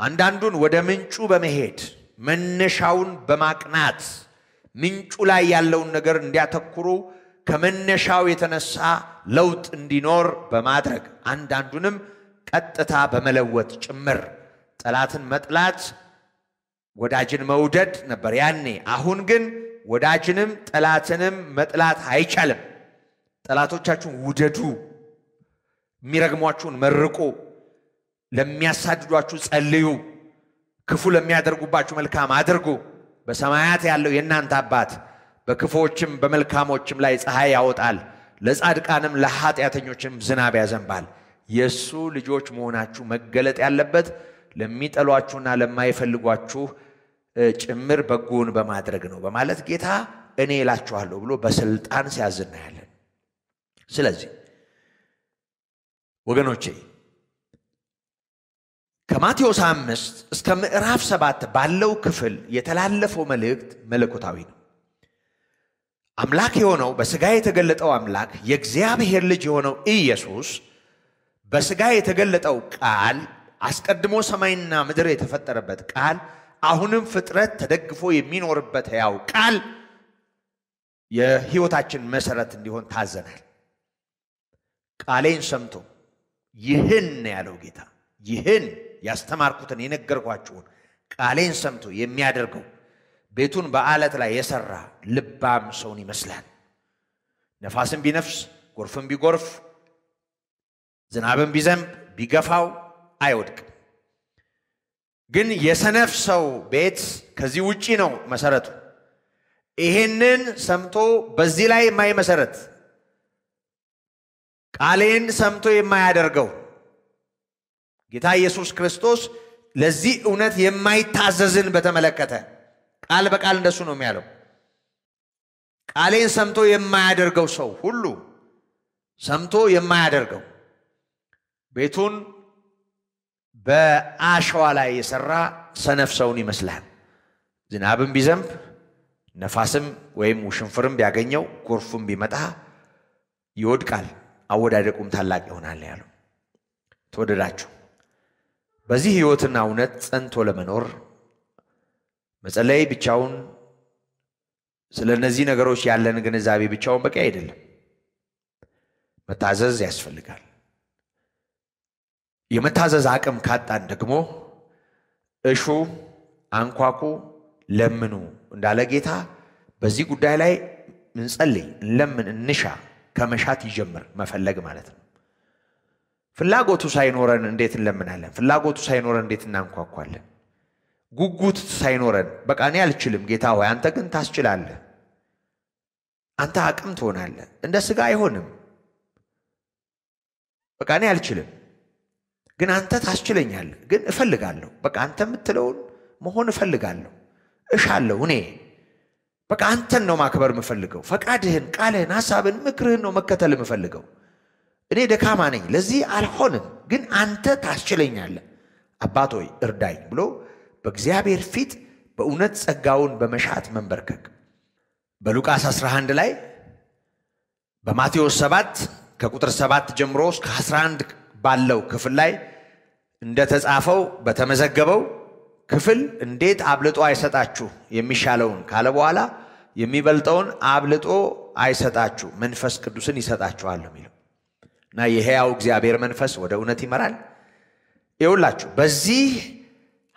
አንዳንዱን ወደ ምንጩ በመሄድ መነሻውን በማቅናት ምንጩ ላይ ያለውን ነገር እንዲያተኩሩ ከመነሻው የተነሳ ለውጥ እንዲኖር በማድረግ አንዳንዱንም ቀጥታ በመለወጥ ጭምር ጠላትን መጥላት ወዳጅን መውደድ ነበር ያኔ። አሁን ግን ወዳጅንም ጠላትንም መጥላት አይቻልም። ጠላቶቻችሁን ውደዱ፣ የሚረግሟችሁን መርቁ፣ ለሚያሳድዷችሁ ጸልዩ፣ ክፉ ለሚያደርጉባችሁ መልካም አድርጉ። በሰማያት ያለው የእናንተ አባት በክፎችም በመልካሞችም ላይ ፀሐይ ያወጣል፣ ለጻድቃንም ለኃጢአተኞችም ዝናብ ያዘንባል። የእሱ ልጆች መሆናችሁ መገለጥ ያለበት ለሚጠሏችሁና ለማይፈልጓችሁ ጭምር በጎውን በማድረግ ነው በማለት ጌታ እኔ እላችኋለሁ ብሎ በስልጣን ሲያዝ እናያለን። ስለዚህ ወገኖቼ ከማቴዎስ አምስት እስከ ምዕራፍ ሰባት ባለው ክፍል የተላለፈው መልእክት መለኮታዊ ነው። አምላክ የሆነው በሥጋ የተገለጠው አምላክ የእግዚአብሔር ልጅ የሆነው ኢየሱስ በሥጋ የተገለጠው ቃል አስቀድሞ ሰማይና ምድር የተፈጠረበት ቃል አሁንም ፍጥረት ተደግፎ የሚኖርበት ሕያው ቃል የሕይወታችን መሰረት እንዲሆን ታዘናል። ቃሌን ሰምቶ ይህን ያለው ጌታ ይህን ያስተማርኩትን የነገርኳችሁን ቃሌን ሰምቶ የሚያደርገው ቤቱን በዓለት ላይ የሰራ ልባም ሰውን ይመስላል። ነፋስም ቢነፍስ ጎርፍም ቢጎርፍ ዝናብም ቢዘንብ ቢገፋው አይወድቅም። ግን የሰነፍ ሰው ቤት ከዚህ ውጪ ነው መሰረቱ። ይሄንን ሰምቶ በዚህ ላይ የማይመሰረት ቃሌን ሰምቶ የማያደርገው ጌታ ኢየሱስ ክርስቶስ ለዚህ እውነት የማይታዘዝን በተመለከተ ቃል በቃል እንደሱ ነው የሚያለው። ቃሌን ሰምቶ የማያደርገው ሰው ሁሉ ሰምቶ የማያደርገው ቤቱን በአሸዋ ላይ የሰራ ሰነፍ ሰውን ይመስላል። ዝናብም ቢዘንብ ነፋስም ወይም ውሽንፍርም ቢያገኘው ጎርፉም ቢመጣ ይወድቃል፣ አወዳደቁም ታላቅ ይሆናል ያለው። ተወደዳችሁ በዚህ ሕይወትና እውነት ጸንቶ ለመኖር መጸለይ ብቻውን ስለ እነዚህ ነገሮች ያለን ግንዛቤ ብቻውን በቂ አይደለም። መታዘዝ ያስፈልጋል። የመታዘዝ አቅም ካጣን ደግሞ እሹ፣ አንኳኩ፣ ለምኑ እንዳለ ጌታ በዚህ ጉዳይ ላይ እንጸልይ፣ እንለምን፣ እንሻ። ከመሻት ይጀምር መፈለግ ማለት ነው። ፍላጎቱ ሳይኖረን እንዴት እንለምናለን? ፍላጎቱ ሳይኖረን እንዴት እናንኳኳለን? ጉጉት ሳይኖረን በቃ እኔ አልችልም ጌታ ሆይ አንተ ግን ታስችላለህ፣ አንተ አቅም ትሆናለህ። እንደ ሥጋ አይሆንም። በቃ እኔ አልችልም ግን አንተ ታስችለኛለህ፣ ግን እፈልጋለሁ። በቃ አንተ የምትለውን መሆን እፈልጋለሁ፣ እሻለሁ። እኔ በቃ አንተን ነው ማክበር የምፈልገው። ፈቃድህን፣ ቃልህን፣ ሐሳብን፣ ምክርህን ነው መከተል የምፈልገው። እኔ ደካማ ነኝ፣ ለዚህ አልሆንም፣ ግን አንተ ታስችለኛለህ። አባት ሆይ እርዳኝ ብሎ በእግዚአብሔር ፊት በእውነት ጸጋውን በመሻት መንበርከክ በሉቃስ 11 ላይ በማቴዎስ 7 ከቁጥር 7 ጀምሮ እስከ 11 ባለው ክፍል ላይ እንደተጻፈው በተመዘገበው ክፍል እንዴት አብልጦ አይሰጣችሁ የሚሻለውን ካለ በኋላ የሚበልጠውን አብልጦ አይሰጣችሁ መንፈስ ቅዱስን ይሰጣችኋል የሚለው እና የሕያው እግዚአብሔር መንፈስ ወደ እውነት ይመራል። ይውላችሁ በዚህ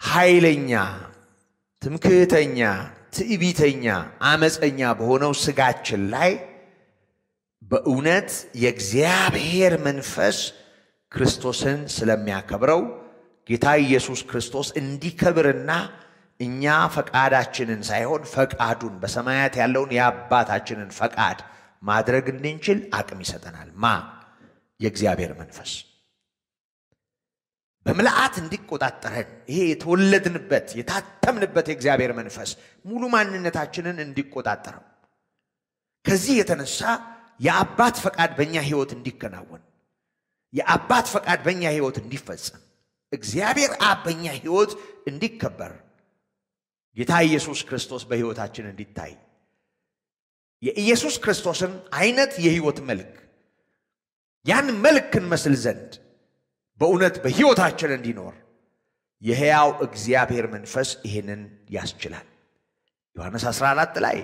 ኃይለኛ፣ ትምክህተኛ፣ ትዕቢተኛ፣ አመፀኛ በሆነው ስጋችን ላይ በእውነት የእግዚአብሔር መንፈስ ክርስቶስን ስለሚያከብረው ጌታ ኢየሱስ ክርስቶስ እንዲከብርና እኛ ፈቃዳችንን ሳይሆን ፈቃዱን በሰማያት ያለውን የአባታችንን ፈቃድ ማድረግ እንድንችል አቅም ይሰጠናል። ማ? የእግዚአብሔር መንፈስ። በምልአት እንዲቆጣጠረን ይሄ የተወለድንበት የታተምንበት የእግዚአብሔር መንፈስ ሙሉ ማንነታችንን እንዲቆጣጠረው። ከዚህ የተነሳ የአባት ፈቃድ በእኛ ሕይወት እንዲከናወን የአባት ፈቃድ በእኛ ሕይወት እንዲፈጸም እግዚአብሔር አብ በእኛ ሕይወት እንዲከበር ጌታ ኢየሱስ ክርስቶስ በሕይወታችን እንዲታይ የኢየሱስ ክርስቶስን አይነት የሕይወት መልክ ያን መልክ እንመስል ዘንድ በእውነት በሕይወታችን እንዲኖር የሕያው እግዚአብሔር መንፈስ ይህንን ያስችላል። ዮሐንስ 14 ላይ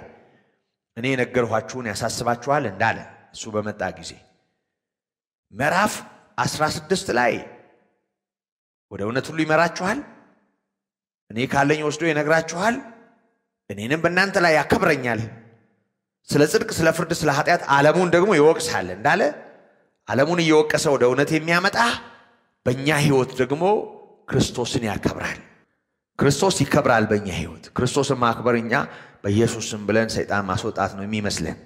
እኔ የነገርኋችሁን ያሳስባችኋል እንዳለ እሱ በመጣ ጊዜ ምዕራፍ 16 ላይ ወደ እውነት ሁሉ ይመራችኋል፣ እኔ ካለኝ ወስዶ ይነግራችኋል፣ እኔንም በእናንተ ላይ ያከብረኛል፣ ስለ ጽድቅ፣ ስለ ፍርድ፣ ስለ ኃጢአት ዓለሙን ደግሞ ይወቅሳል እንዳለ ዓለሙን እየወቀሰ ወደ እውነት የሚያመጣ በእኛ ሕይወት ደግሞ ክርስቶስን ያከብራል። ክርስቶስ ይከብራል በእኛ ሕይወት። ክርስቶስን ማክበር እኛ በኢየሱስም ብለን ሰይጣን ማስወጣት ነው የሚመስለን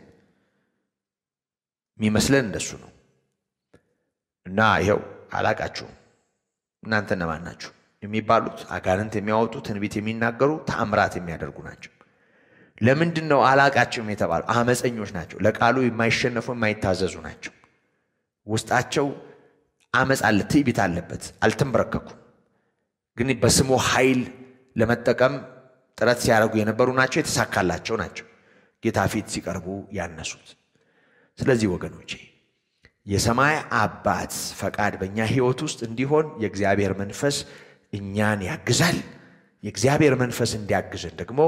የሚመስለን እንደሱ ነው። እና ይኸው አላቃችሁም እናንተ እነማን ናችሁ የሚባሉት አጋንንት የሚያወጡ ትንቢት የሚናገሩ ተአምራት የሚያደርጉ ናቸው። ለምንድን ነው አላቃችሁም የተባሉ? አመፀኞች ናቸው። ለቃሉ የማይሸነፉ የማይታዘዙ ናቸው። ውስጣቸው አመፅ አለ፣ ትዕቢት አለበት። አልተንበረከኩም፣ ግን በስሙ ኃይል ለመጠቀም ጥረት ሲያደርጉ የነበሩ ናቸው። የተሳካላቸው ናቸው። ጌታ ፊት ሲቀርቡ ያነሱት። ስለዚህ ወገኖቼ የሰማይ አባት ፈቃድ በእኛ ሕይወት ውስጥ እንዲሆን የእግዚአብሔር መንፈስ እኛን ያግዛል። የእግዚአብሔር መንፈስ እንዲያግዝን ደግሞ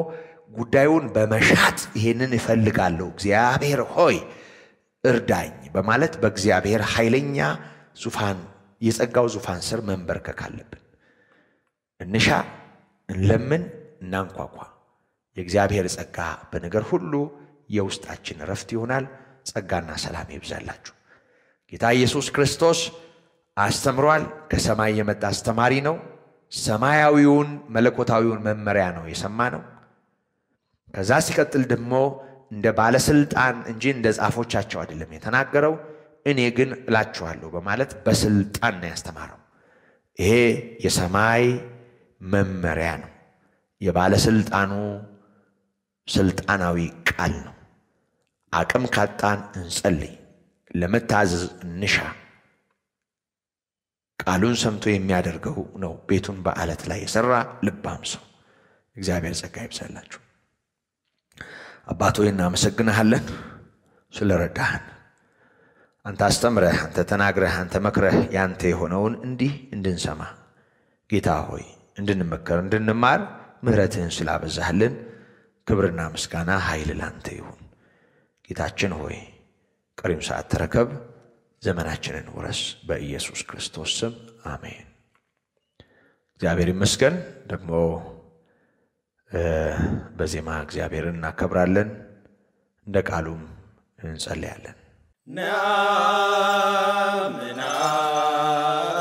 ጉዳዩን በመሻት ይሄንን እፈልጋለሁ እግዚአብሔር ሆይ እርዳኝ በማለት በእግዚአብሔር ኃይለኛ ዙፋን የጸጋው ዙፋን ስር መንበርከክ አለብን። እንሻ፣ እንለምን፣ እናንኳኳ። የእግዚአብሔር ጸጋ በነገር ሁሉ የውስጣችን እረፍት ይሆናል። ጸጋና ሰላም ይብዛላችሁ። ጌታ ኢየሱስ ክርስቶስ አስተምሯል። ከሰማይ የመጣ አስተማሪ ነው። ሰማያዊውን መለኮታዊውን መመሪያ ነው የሰማ ነው። ከዛ ሲቀጥል ደግሞ እንደ ባለስልጣን እንጂ እንደ ጻፎቻቸው አይደለም የተናገረው። እኔ ግን እላችኋለሁ በማለት በስልጣን ነው ያስተማረው። ይሄ የሰማይ መመሪያ ነው። የባለስልጣኑ ስልጣናዊ ቃል ነው። አቅም ካጣን እንጸልይ፣ ለመታዘዝ እንሻ። ቃሉን ሰምቶ የሚያደርገው ነው ቤቱን በዓለት ላይ የሠራ ልባም ሰው። እግዚአብሔር ጸጋ ይብዛላችሁ። አባት ሆይ እናመሰግንሃለን ስለ ረዳህን። አንተ አስተምረህ፣ አንተ ተናግረህ፣ አንተ መክረህ ያንተ የሆነውን እንዲህ እንድንሰማ ጌታ ሆይ እንድንመከር እንድንማር ምሕረትህን ስላበዛህልን ክብርና ምስጋና ኃይል ላንተ ይሁን። ጌታችን ሆይ ቀሪም ሰዓት ተረከብ፣ ዘመናችንን ውረስ። በኢየሱስ ክርስቶስ ስም አሜን። እግዚአብሔር ይመስገን። ደግሞ በዜማ እግዚአብሔርን እናከብራለን፣ እንደ ቃሉም እንጸልያለን። ፍጹም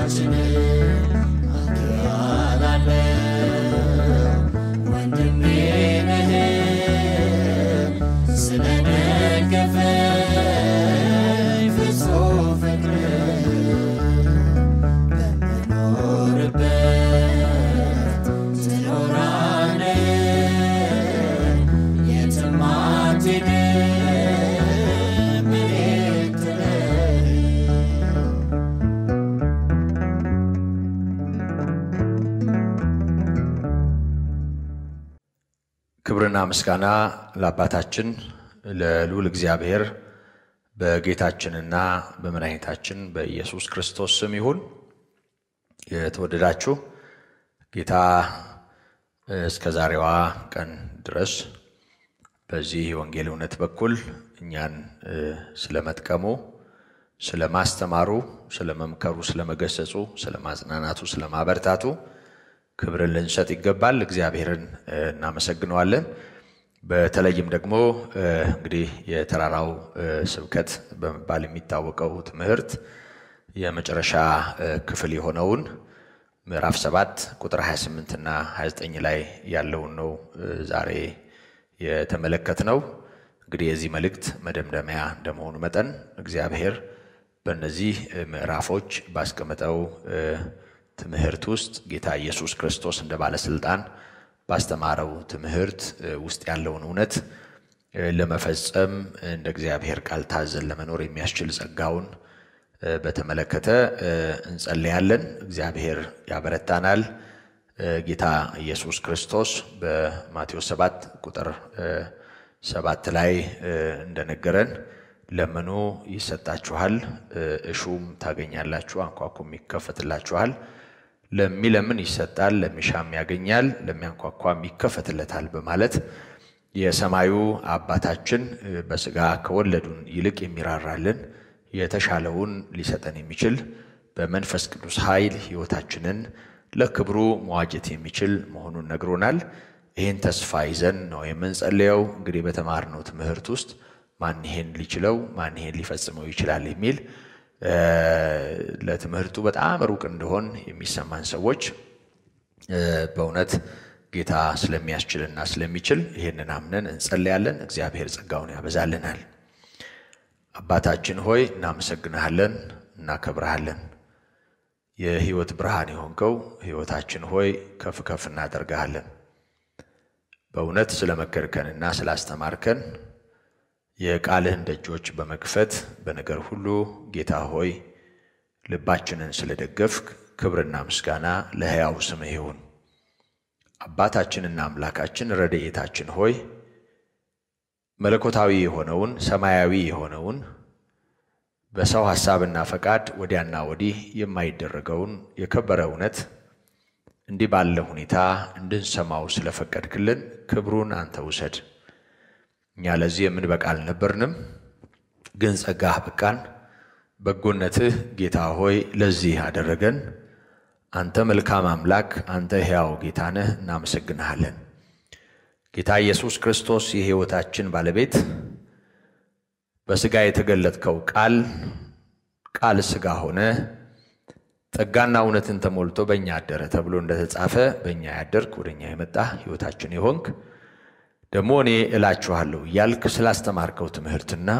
ጌታችን ክብርና ምስጋና ለአባታችን ለልዑል እግዚአብሔር በጌታችንና በመድኃኒታችን በኢየሱስ ክርስቶስ ስም ይሁን። የተወደዳችሁ ጌታ እስከ ዛሬዋ ቀን ድረስ በዚህ የወንጌል እውነት በኩል እኛን ስለ መጥቀሙ፣ ስለ ማስተማሩ፣ ስለ መምከሩ፣ ስለ መገሰጹ፣ ስለ ማጽናናቱ፣ ስለ ማበርታቱ ክብርን ልንሰጥ ይገባል። እግዚአብሔርን እናመሰግነዋለን። በተለይም ደግሞ እንግዲህ የተራራው ስብከት በመባል የሚታወቀው ትምህርት የመጨረሻ ክፍል የሆነውን ምዕራፍ 7 ቁጥር 28 እና 29 ላይ ያለውን ነው ዛሬ የተመለከትነው። እንግዲህ የዚህ መልእክት መደምደሚያ እንደመሆኑ መጠን እግዚአብሔር በእነዚህ ምዕራፎች ባስቀመጠው ትምህርት ውስጥ ጌታ ኢየሱስ ክርስቶስ እንደ ባለስልጣን ባስተማረው ትምህርት ውስጥ ያለውን እውነት ለመፈጸም እንደ እግዚአብሔር ቃል ታዘን ለመኖር የሚያስችል ጸጋውን በተመለከተ እንጸልያለን። እግዚአብሔር ያበረታናል። ጌታ ኢየሱስ ክርስቶስ በማቴዎስ 7 ቁጥር ሰባት ላይ እንደነገረን ለምኑ ይሰጣችኋል፣ እሹም ታገኛላችሁ፣ አንኳኩም ይከፈትላችኋል። ለሚለምን ይሰጣል፣ ለሚሻም ያገኛል፣ ለሚያንኳኳም ይከፈትለታል በማለት የሰማዩ አባታችን በሥጋ ከወለዱን ይልቅ የሚራራልን የተሻለውን ሊሰጠን የሚችል በመንፈስ ቅዱስ ኃይል ሕይወታችንን ለክብሩ መዋጀት የሚችል መሆኑን ነግሮናል። ይህን ተስፋ ይዘን ነው የምንጸልየው። እንግዲህ በተማርነው ትምህርት ውስጥ ማን ይሄን ሊችለው ማን ይሄን ሊፈጽመው ይችላል የሚል ለትምህርቱ በጣም ሩቅ እንደሆን የሚሰማን ሰዎች በእውነት ጌታ ስለሚያስችልና ስለሚችል ይህንን አምነን እንጸልያለን። እግዚአብሔር ጸጋውን ያበዛልናል። አባታችን ሆይ እናመሰግንሃለን፣ እናከብረሃለን። የሕይወት ብርሃን የሆንከው ሕይወታችን ሆይ ከፍ ከፍ እናደርግሃለን። በእውነት ስለመከርከንና ስላስተማርከን የቃልህን ደጆች በመክፈት በነገር ሁሉ ጌታ ሆይ ልባችንን ስለደገፍክ ክብርና ምስጋና ለሕያው ስምህ ይሁን። አባታችንና አምላካችን ረድኤታችን ሆይ መለኮታዊ የሆነውን ሰማያዊ የሆነውን በሰው ሐሳብና ፈቃድ ወዲያና ወዲህ የማይደረገውን የከበረ እውነት እንዲህ ባለ ሁኔታ እንድንሰማው ስለፈቀድክልን ክብሩን አንተ ውሰድ። እኛ ለዚህ የምንበቃ አልነበርንም፣ ግን ጸጋህ በቃን። በጎነትህ ጌታ ሆይ ለዚህ አደረገን። አንተ መልካም አምላክ፣ አንተ ሕያው ጌታ ነህ። እናመሰግንሃለን ጌታ ኢየሱስ ክርስቶስ የሕይወታችን ባለቤት በሥጋ የተገለጥከው ቃል ቃል ሥጋ ሆነ ጸጋና እውነትን ተሞልቶ በእኛ አደረ ተብሎ እንደተጻፈ በእኛ ያደርክ ወደ እኛ የመጣ ሕይወታችን የሆንክ ደግሞ እኔ እላችኋለሁ እያልክ ስላስተማርከው ትምህርትና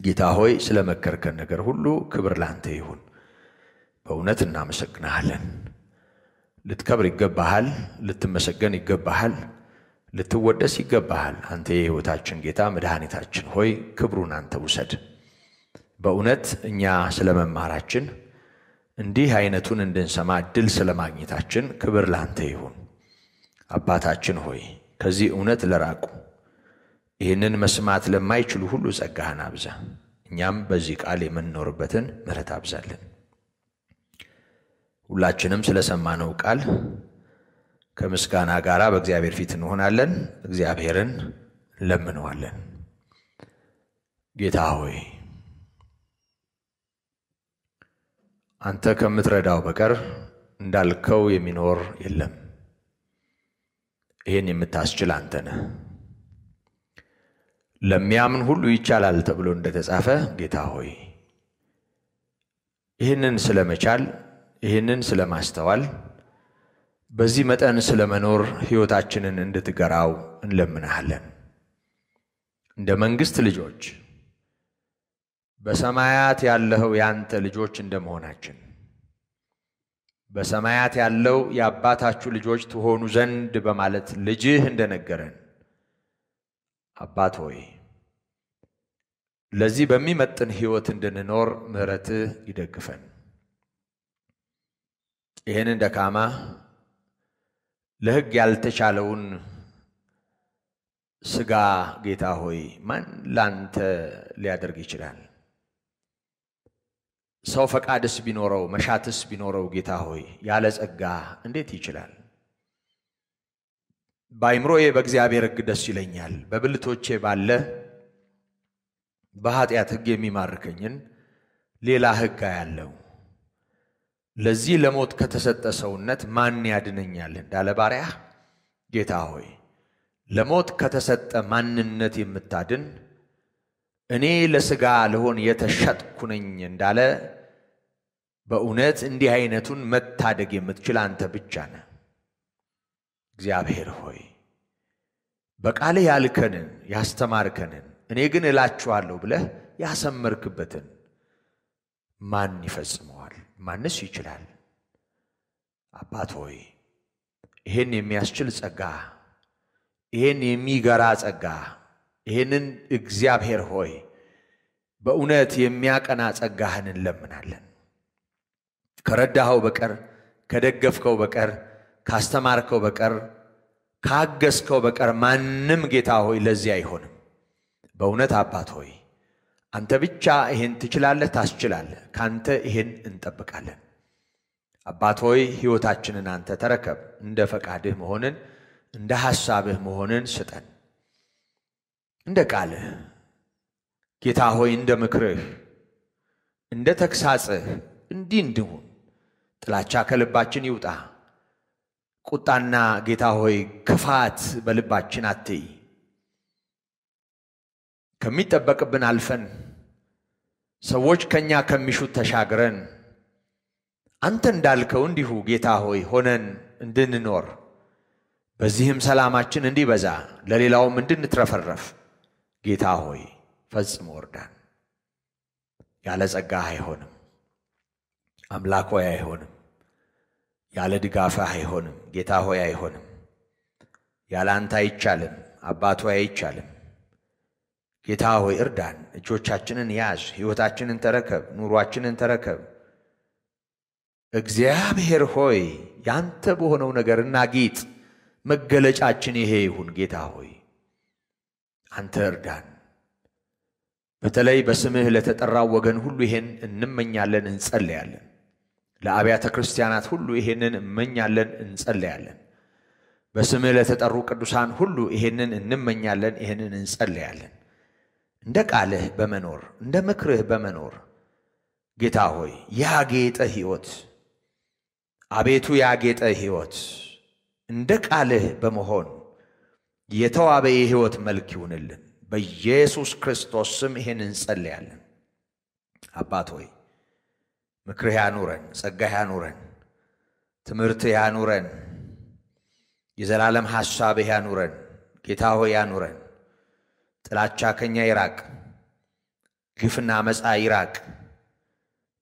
ጌታ ሆይ ስለ መከርከን ነገር ሁሉ ክብር ላንተ ይሁን። በእውነት እናመሰግንሃለን። ልትከብር ይገባሃል፣ ልትመሰገን ይገባሃል፣ ልትወደስ ይገባሃል። አንተ የሕይወታችን ጌታ መድኃኒታችን ሆይ ክብሩን አንተ ውሰድ። በእውነት እኛ ስለ መማራችን እንዲህ አይነቱን እንድንሰማ እድል ስለ ማግኘታችን ክብር ላንተ ይሁን። አባታችን ሆይ ከዚህ እውነት ለራቁ ይህንን መስማት ለማይችሉ ሁሉ ጸጋህን አብዛ። እኛም በዚህ ቃል የምንኖርበትን ምሕረት አብዛልን። ሁላችንም ስለሰማነው ቃል ከምስጋና ጋር በእግዚአብሔር ፊት እንሆናለን። እግዚአብሔርን እንለምነዋለን። ጌታ ሆይ አንተ ከምትረዳው በቀር እንዳልከው የሚኖር የለም። ይህን የምታስችል አንተ ነህ። ለሚያምን ሁሉ ይቻላል ተብሎ እንደተጻፈ ጌታ ሆይ ይህንን ስለመቻል ይህንን ስለማስተዋል በዚህ መጠን ስለመኖር ሕይወታችንን እንድትገራው እንለምንሃለን። እንደ መንግሥት ልጆች በሰማያት ያለኸው ያንተ ልጆች እንደመሆናችን በሰማያት ያለው የአባታችሁ ልጆች ትሆኑ ዘንድ በማለት ልጅህ እንደነገረን አባት ሆይ ለዚህ በሚመጥን ሕይወት እንድንኖር ምሕረትህ ይደግፈን። ይህንን ደካማ ለሕግ ያልተቻለውን ሥጋ ጌታ ሆይ ማን ላንተ ሊያደርግ ይችላል? ሰው ፈቃድስ ቢኖረው መሻትስ ቢኖረው ጌታ ሆይ ያለ ጸጋ እንዴት ይችላል? በአይምሮዬ በእግዚአብሔር ሕግ ደስ ይለኛል፣ በብልቶቼ ባለ በኃጢአት ሕግ የሚማርከኝን ሌላ ሕግ አያለው። ለዚህ ለሞት ከተሰጠ ሰውነት ማን ያድነኛል እንዳለ ባሪያህ ጌታ ሆይ ለሞት ከተሰጠ ማንነት የምታድን እኔ ለሥጋ ልሆን የተሸጥኩ ነኝ እንዳለ በእውነት እንዲህ አይነቱን መታደግ የምትችል አንተ ብቻ ነህ። እግዚአብሔር ሆይ በቃልህ ያልከንን ያስተማርከንን እኔ ግን እላችኋለሁ ብለህ ያሰመርክበትን ማን ይፈጽመዋል? ማንስ ይችላል? አባት ሆይ ይህን የሚያስችል ጸጋ፣ ይህን የሚገራ ጸጋ፣ ይህንን እግዚአብሔር ሆይ በእውነት የሚያቀና ጸጋህን እንለምናለን። ከረዳኸው በቀር ከደገፍከው በቀር ካስተማርከው በቀር ካገዝከው በቀር ማንም ጌታ ሆይ ለዚህ አይሆንም። በእውነት አባት ሆይ አንተ ብቻ ይሄን ትችላለህ፣ ታስችላለህ። ካንተ ይሄን እንጠብቃለን። አባት ሆይ ሕይወታችንን አንተ ተረከብ። እንደ ፈቃድህ መሆንን እንደ ሐሳብህ መሆንን ስጠን። እንደ ቃልህ ጌታ ሆይ እንደ ምክርህ እንደ ተግሳጽህ እንዲህ እንድሁን። ጥላቻ ከልባችን ይውጣ። ቁጣና ጌታ ሆይ ክፋት በልባችን አትይ። ከሚጠበቅብን አልፈን ሰዎች ከኛ ከሚሹት ተሻግረን አንተ እንዳልከው እንዲሁ ጌታ ሆይ ሆነን እንድንኖር በዚህም ሰላማችን እንዲበዛ ለሌላውም እንድንትረፈረፍ ጌታ ሆይ ፈጽሞ ወርዳን። ያለ ጸጋህ አይሆንም። አምላክ ሆይ አይሆንም። ያለ ድጋፍህ አይሆንም። ጌታ ሆይ አይሆንም። ያለ አንተ አይቻልም። አባት ሆይ አይቻልም። ጌታ ሆይ እርዳን። እጆቻችንን ያዝ። ሕይወታችንን ተረከብ። ኑሯችንን ተረከብ። እግዚአብሔር ሆይ ያንተ በሆነው ነገር እናጊጥ። መገለጫችን ይሄ ይሁን። ጌታ ሆይ አንተ እርዳን። በተለይ በስምህ ለተጠራው ወገን ሁሉ ይሄን እንመኛለን፣ እንጸለያለን። ለአብያተ ክርስቲያናት ሁሉ ይሄንን እመኛለን፣ እንጸለያለን። በስምህ ለተጠሩ ቅዱሳን ሁሉ ይሄንን እንመኛለን፣ ይሄንን እንጸለያለን። እንደ ቃልህ በመኖር እንደ ምክርህ በመኖር ጌታ ሆይ ያጌጠ ሕይወት አቤቱ ያጌጠ ሕይወት እንደ ቃልህ በመሆን የተዋበ የሕይወት መልክ ይሁንልን። በኢየሱስ ክርስቶስ ስም ይህን እንጸልያለን። አባት ሆይ ምክርህ ያኑረን፣ ጸጋህ ያኑረን፣ ትምህርትህ ያኑረን፣ የዘላለም ሐሳብህ ያኑረን። ጌታ ሆይ ያኑረን። ጥላቻ ከኛ ይራቅ፣ ግፍና መጻ ይራቅ።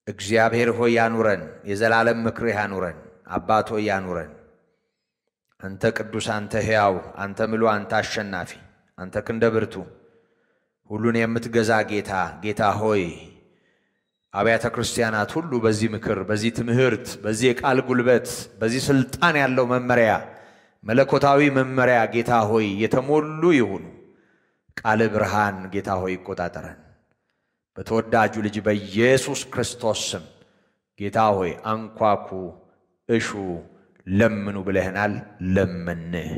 እግዚአብሔር ሆይ ያኑረን፣ የዘላለም ምክርህ ያኑረን። አባት ሆይ ያኑረን። አንተ ቅዱስ፣ አንተ ሕያው፣ አንተ ምሉ፣ አንተ አሸናፊ፣ አንተ ክንደ ብርቱ፣ ሁሉን የምትገዛ ጌታ ጌታ ሆይ አብያተ ክርስቲያናት ሁሉ በዚህ ምክር፣ በዚህ ትምህርት፣ በዚህ የቃል ጉልበት፣ በዚህ ስልጣን ያለው መመሪያ መለኮታዊ መመሪያ ጌታ ሆይ የተሞሉ ይሁኑ። ቃል ብርሃን ጌታ ሆይ ይቆጣጠረን። በተወዳጁ ልጅ በኢየሱስ ክርስቶስ ስም ጌታ ሆይ አንኳኩ፣ እሹ፣ ለምኑ ብለህናል። ለመንህ።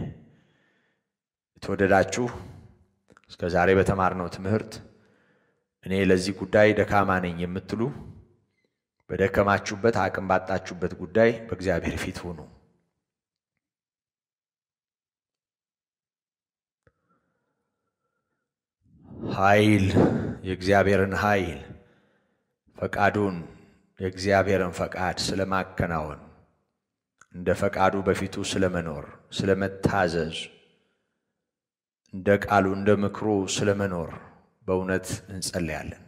የተወደዳችሁ እስከ ዛሬ በተማርነው ትምህርት እኔ ለዚህ ጉዳይ ደካማ ነኝ የምትሉ በደከማችሁበት አቅም ባጣችሁበት ጉዳይ በእግዚአብሔር ፊት ሁኑ። ኃይል የእግዚአብሔርን ኃይል ፈቃዱን የእግዚአብሔርን ፈቃድ ስለማከናወን እንደ ፈቃዱ በፊቱ ስለመኖር ስለመታዘዝ እንደ ቃሉ እንደ ምክሩ ስለመኖር በእውነት እንጸለያለን።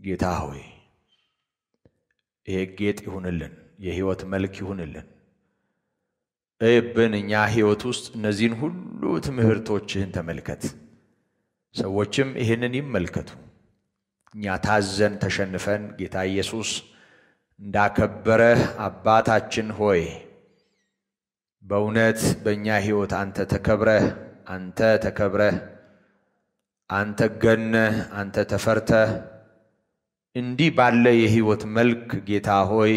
ጌታ ሆይ ይሄ ጌጥ ይሁንልን፣ የሕይወት መልክ ይሁንልን። እብን እኛ ሕይወት ውስጥ እነዚህን ሁሉ ትምህርቶችህን ተመልከት። ሰዎችም ይህንን ይመልከቱ። እኛ ታዘን ተሸንፈን ጌታ ኢየሱስ እንዳከበረህ አባታችን ሆይ በእውነት በእኛ ሕይወት አንተ ተከብረህ አንተ ተከብረህ አንተ ገነህ አንተ ተፈርተህ እንዲህ ባለ የሕይወት መልክ ጌታ ሆይ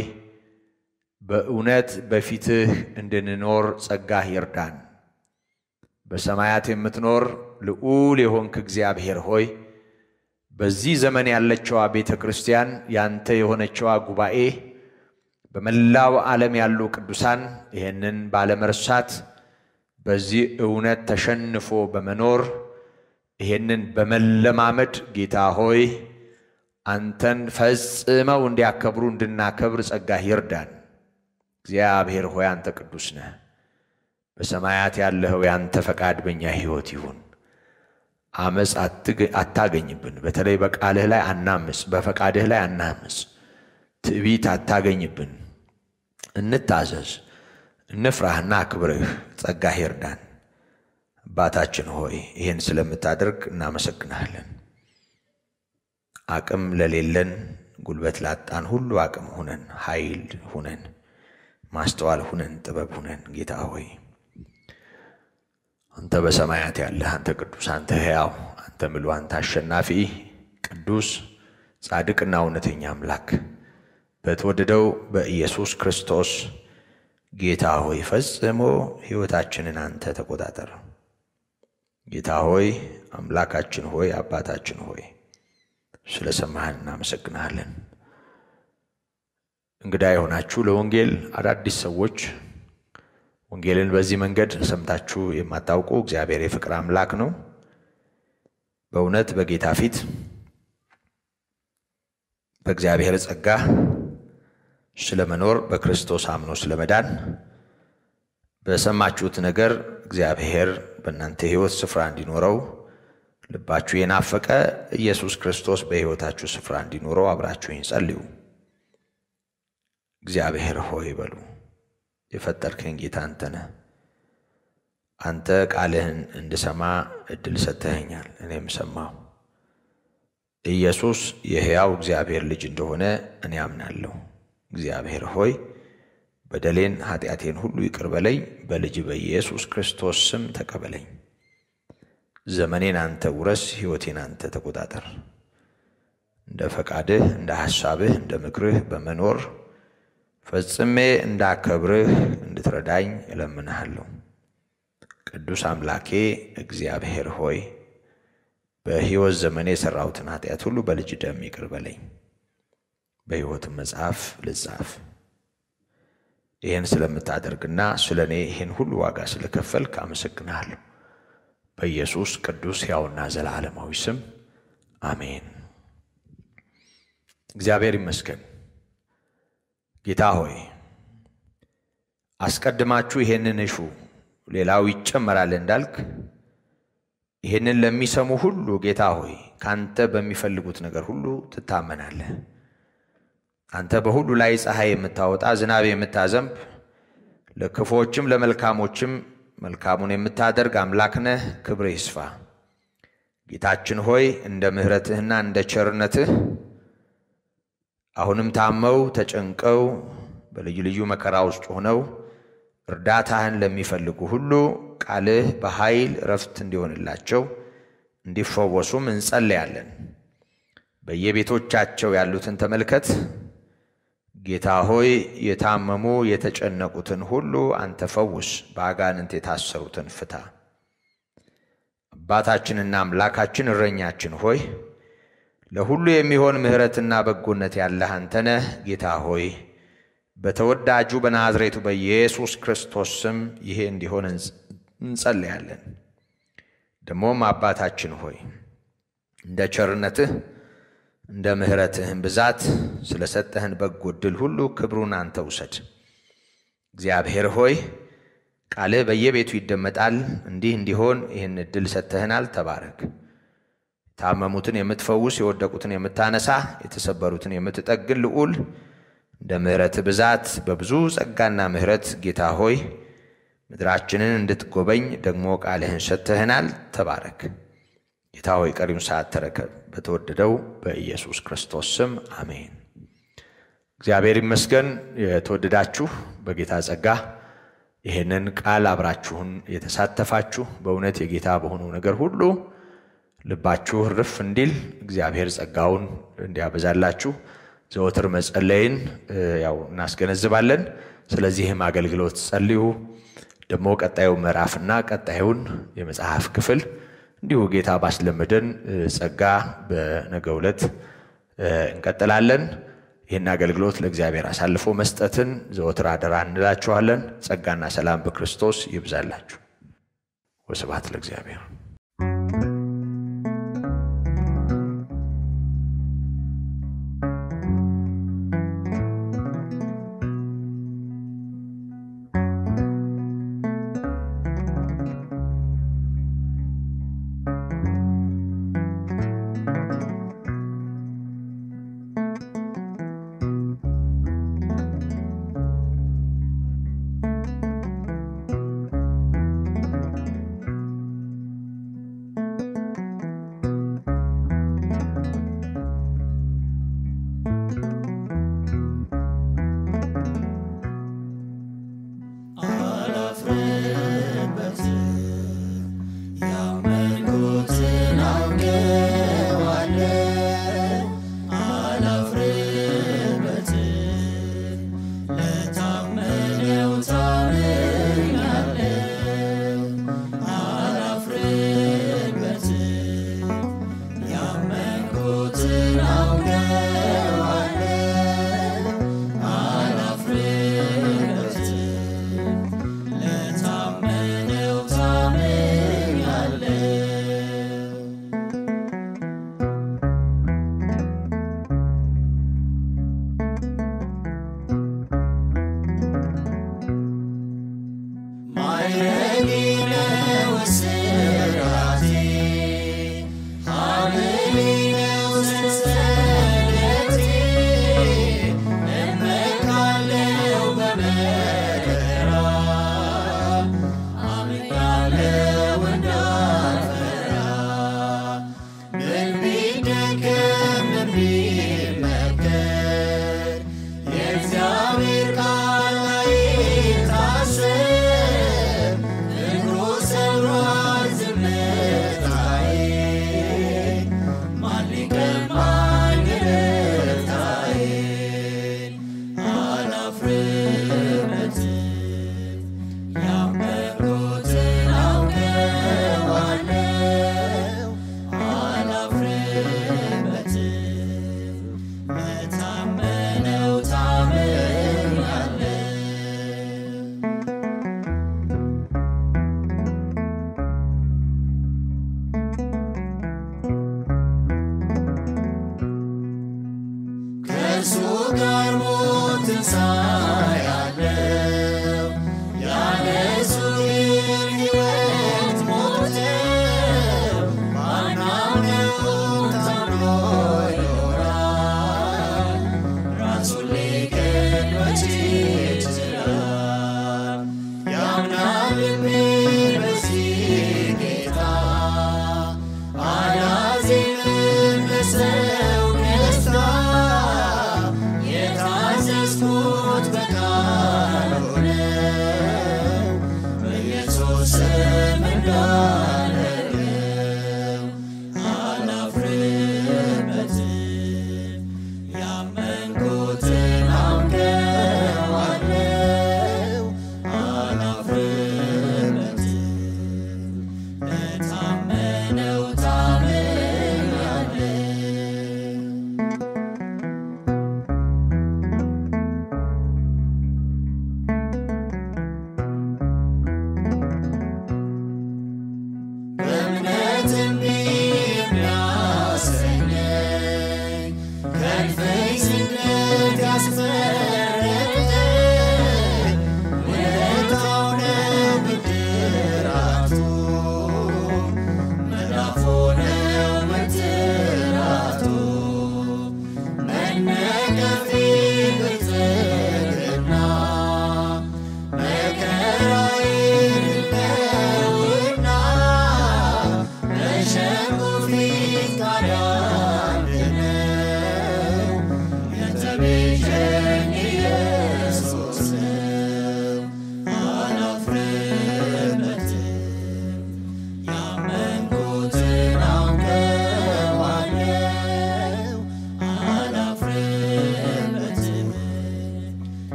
በእውነት በፊትህ እንድንኖር ጸጋህ ይርዳን። በሰማያት የምትኖር ልዑል የሆንክ እግዚአብሔር ሆይ በዚህ ዘመን ያለችዋ ቤተ ክርስቲያን ያንተ የሆነችዋ ጉባኤ በመላው ዓለም ያሉ ቅዱሳን ይህንን ባለመርሳት በዚህ እውነት ተሸንፎ በመኖር ይህንን በመለማመድ ጌታ ሆይ አንተን ፈጽመው እንዲያከብሩ እንድናከብር ጸጋህ ይርዳን። እግዚአብሔር ሆይ አንተ ቅዱስ ነህ። በሰማያት ያለኸው የአንተ ፈቃድ በእኛ ሕይወት ይሁን። አመፅ አታገኝብን። በተለይ በቃልህ ላይ አናምፅ፣ በፈቃድህ ላይ አናምፅ። ትዕቢት አታገኝብን። እንታዘዝ፣ እንፍራህና አክብርህ። ጸጋህ ይርዳን። አባታችን ሆይ ይህን ስለምታደርግ እናመሰግናለን። አቅም ለሌለን ጉልበት ላጣን ሁሉ አቅም ሁነን፣ ኃይል ሁነን፣ ማስተዋል ሁነን፣ ጥበብ ሁነን ጌታ ሆይ አንተ በሰማያት ያለህ አንተ ቅዱስ፣ አንተ ሕያው፣ አንተ ምሉ፣ አንተ አሸናፊ፣ ቅዱስ፣ ጻድቅና እውነተኛ አምላክ በተወደደው በኢየሱስ ክርስቶስ ጌታ ሆይ ፈጽሞ ሕይወታችንን አንተ ተቆጣጠር። ጌታ ሆይ አምላካችን ሆይ አባታችን ሆይ ስለ ሰማህን እናመሰግናለን። እንግዳ የሆናችሁ ለወንጌል አዳዲስ ሰዎች ወንጌልን በዚህ መንገድ ሰምታችሁ የማታውቁ እግዚአብሔር የፍቅር አምላክ ነው። በእውነት በጌታ ፊት በእግዚአብሔር ጸጋ ስለመኖር በክርስቶስ አምኖ ስለመዳን በሰማችሁት ነገር እግዚአብሔር በእናንተ ሕይወት ስፍራ እንዲኖረው ልባችሁ የናፈቀ ኢየሱስ ክርስቶስ በሕይወታችሁ ስፍራ እንዲኖረው አብራችሁኝ ጸልዩ። እግዚአብሔር ሆይ በሉ። የፈጠርከኝ ጌታ አንተ ነህ። አንተ ቃልህን እንድሰማ እድል ሰጥተኸኛል፣ እኔም ሰማሁ። ኢየሱስ የሕያው እግዚአብሔር ልጅ እንደሆነ እኔ አምናለሁ። እግዚአብሔር ሆይ በደሌን ኃጢአቴን ሁሉ ይቅር በለኝ፣ በልጅ በኢየሱስ ክርስቶስ ስም ተቀበለኝ። ዘመኔን አንተ ውረስ፣ ሕይወቴን አንተ ተቆጣጠር። እንደ ፈቃድህ፣ እንደ ሐሳብህ፣ እንደ ምክርህ በመኖር ፈጽሜ እንዳከብርህ እንድትረዳኝ እለምንሃለሁ። ቅዱስ አምላኬ እግዚአብሔር ሆይ በሕይወት ዘመኔ የሠራሁትን ኃጢአት ሁሉ በልጅ ደም ይቅር በለኝ። በሕይወትም መጽሐፍ ልጻፍ። ይህን ስለምታደርግና ስለ እኔ ይህን ሁሉ ዋጋ ስለከፈልክ አመሰግንሃለሁ። በኢየሱስ ቅዱስ ሕያውና ዘላለማዊ ስም አሜን። እግዚአብሔር ይመስገን። ጌታ ሆይ አስቀድማችሁ ይሄንን እሹ ሌላው ይጨመራል እንዳልክ ይህንን ለሚሰሙ ሁሉ ጌታ ሆይ ካንተ በሚፈልጉት ነገር ሁሉ ትታመናለህ። አንተ በሁሉ ላይ ፀሐይ የምታወጣ ዝናብ የምታዘንብ ለክፎችም ለመልካሞችም መልካሙን የምታደርግ አምላክ ነህ። ክብር ይስፋ። ጌታችን ሆይ እንደ ምሕረትህና እንደ ቸርነትህ አሁንም ታመው ተጨንቀው በልዩ ልዩ መከራ ውስጥ ሆነው እርዳታህን ለሚፈልጉ ሁሉ ቃልህ በኃይል ረፍት እንዲሆንላቸው እንዲፈወሱም እንጸለያለን። በየቤቶቻቸው ያሉትን ተመልከት ጌታ ሆይ። የታመሙ የተጨነቁትን ሁሉ አንተ ፈውስ። በአጋንንት የታሰሩትን ፍታ። አባታችንና አምላካችን እረኛችን ሆይ ለሁሉ የሚሆን ምሕረትና በጎነት ያለህ አንተ ነህ። ጌታ ሆይ በተወዳጁ በናዝሬቱ በኢየሱስ ክርስቶስ ስም ይሄ እንዲሆን እንጸለያለን። ደግሞም አባታችን ሆይ እንደ ቸርነትህ እንደ ምሕረትህን ብዛት ስለሰጠህን በጎ ዕድል ሁሉ ክብሩን አንተ ውሰድ። እግዚአብሔር ሆይ ቃልህ በየቤቱ ይደመጣል። እንዲህ እንዲሆን ይህን ዕድል ሰጥተህናል። ተባረክ። የታመሙትን የምትፈውስ፣ የወደቁትን የምታነሳ፣ የተሰበሩትን የምትጠግን ልዑል እንደ ምሕረትህ ብዛት በብዙ ጸጋና ምሕረት ጌታ ሆይ ምድራችንን እንድትጎበኝ ደግሞ ቃልህን ሰጥተህናል። ተባረክ ጌታ ሆይ ቀሪውን ሰዓት ተረከብ። በተወደደው በኢየሱስ ክርስቶስ ስም አሜን። እግዚአብሔር ይመስገን። የተወደዳችሁ በጌታ ጸጋ ይህንን ቃል አብራችሁን የተሳተፋችሁ በእውነት የጌታ በሆነው ነገር ሁሉ ልባችሁ ርፍ እንዲል እግዚአብሔር ጸጋውን እንዲያበዛላችሁ ዘወትር መጸለይን ያው እናስገነዝባለን። ስለዚህም አገልግሎት ጸልዩ። ደግሞ ቀጣዩ ምዕራፍና ቀጣዩን የመጽሐፍ ክፍል እንዲሁ ጌታ ባስለመደን ጸጋ በነገው ዕለት እንቀጥላለን። ይህን አገልግሎት ለእግዚአብሔር አሳልፎ መስጠትን ዘወትር አደራ እንላችኋለን። ጸጋና ሰላም በክርስቶስ ይብዛላችሁ። ወስብሐት ለእግዚአብሔር።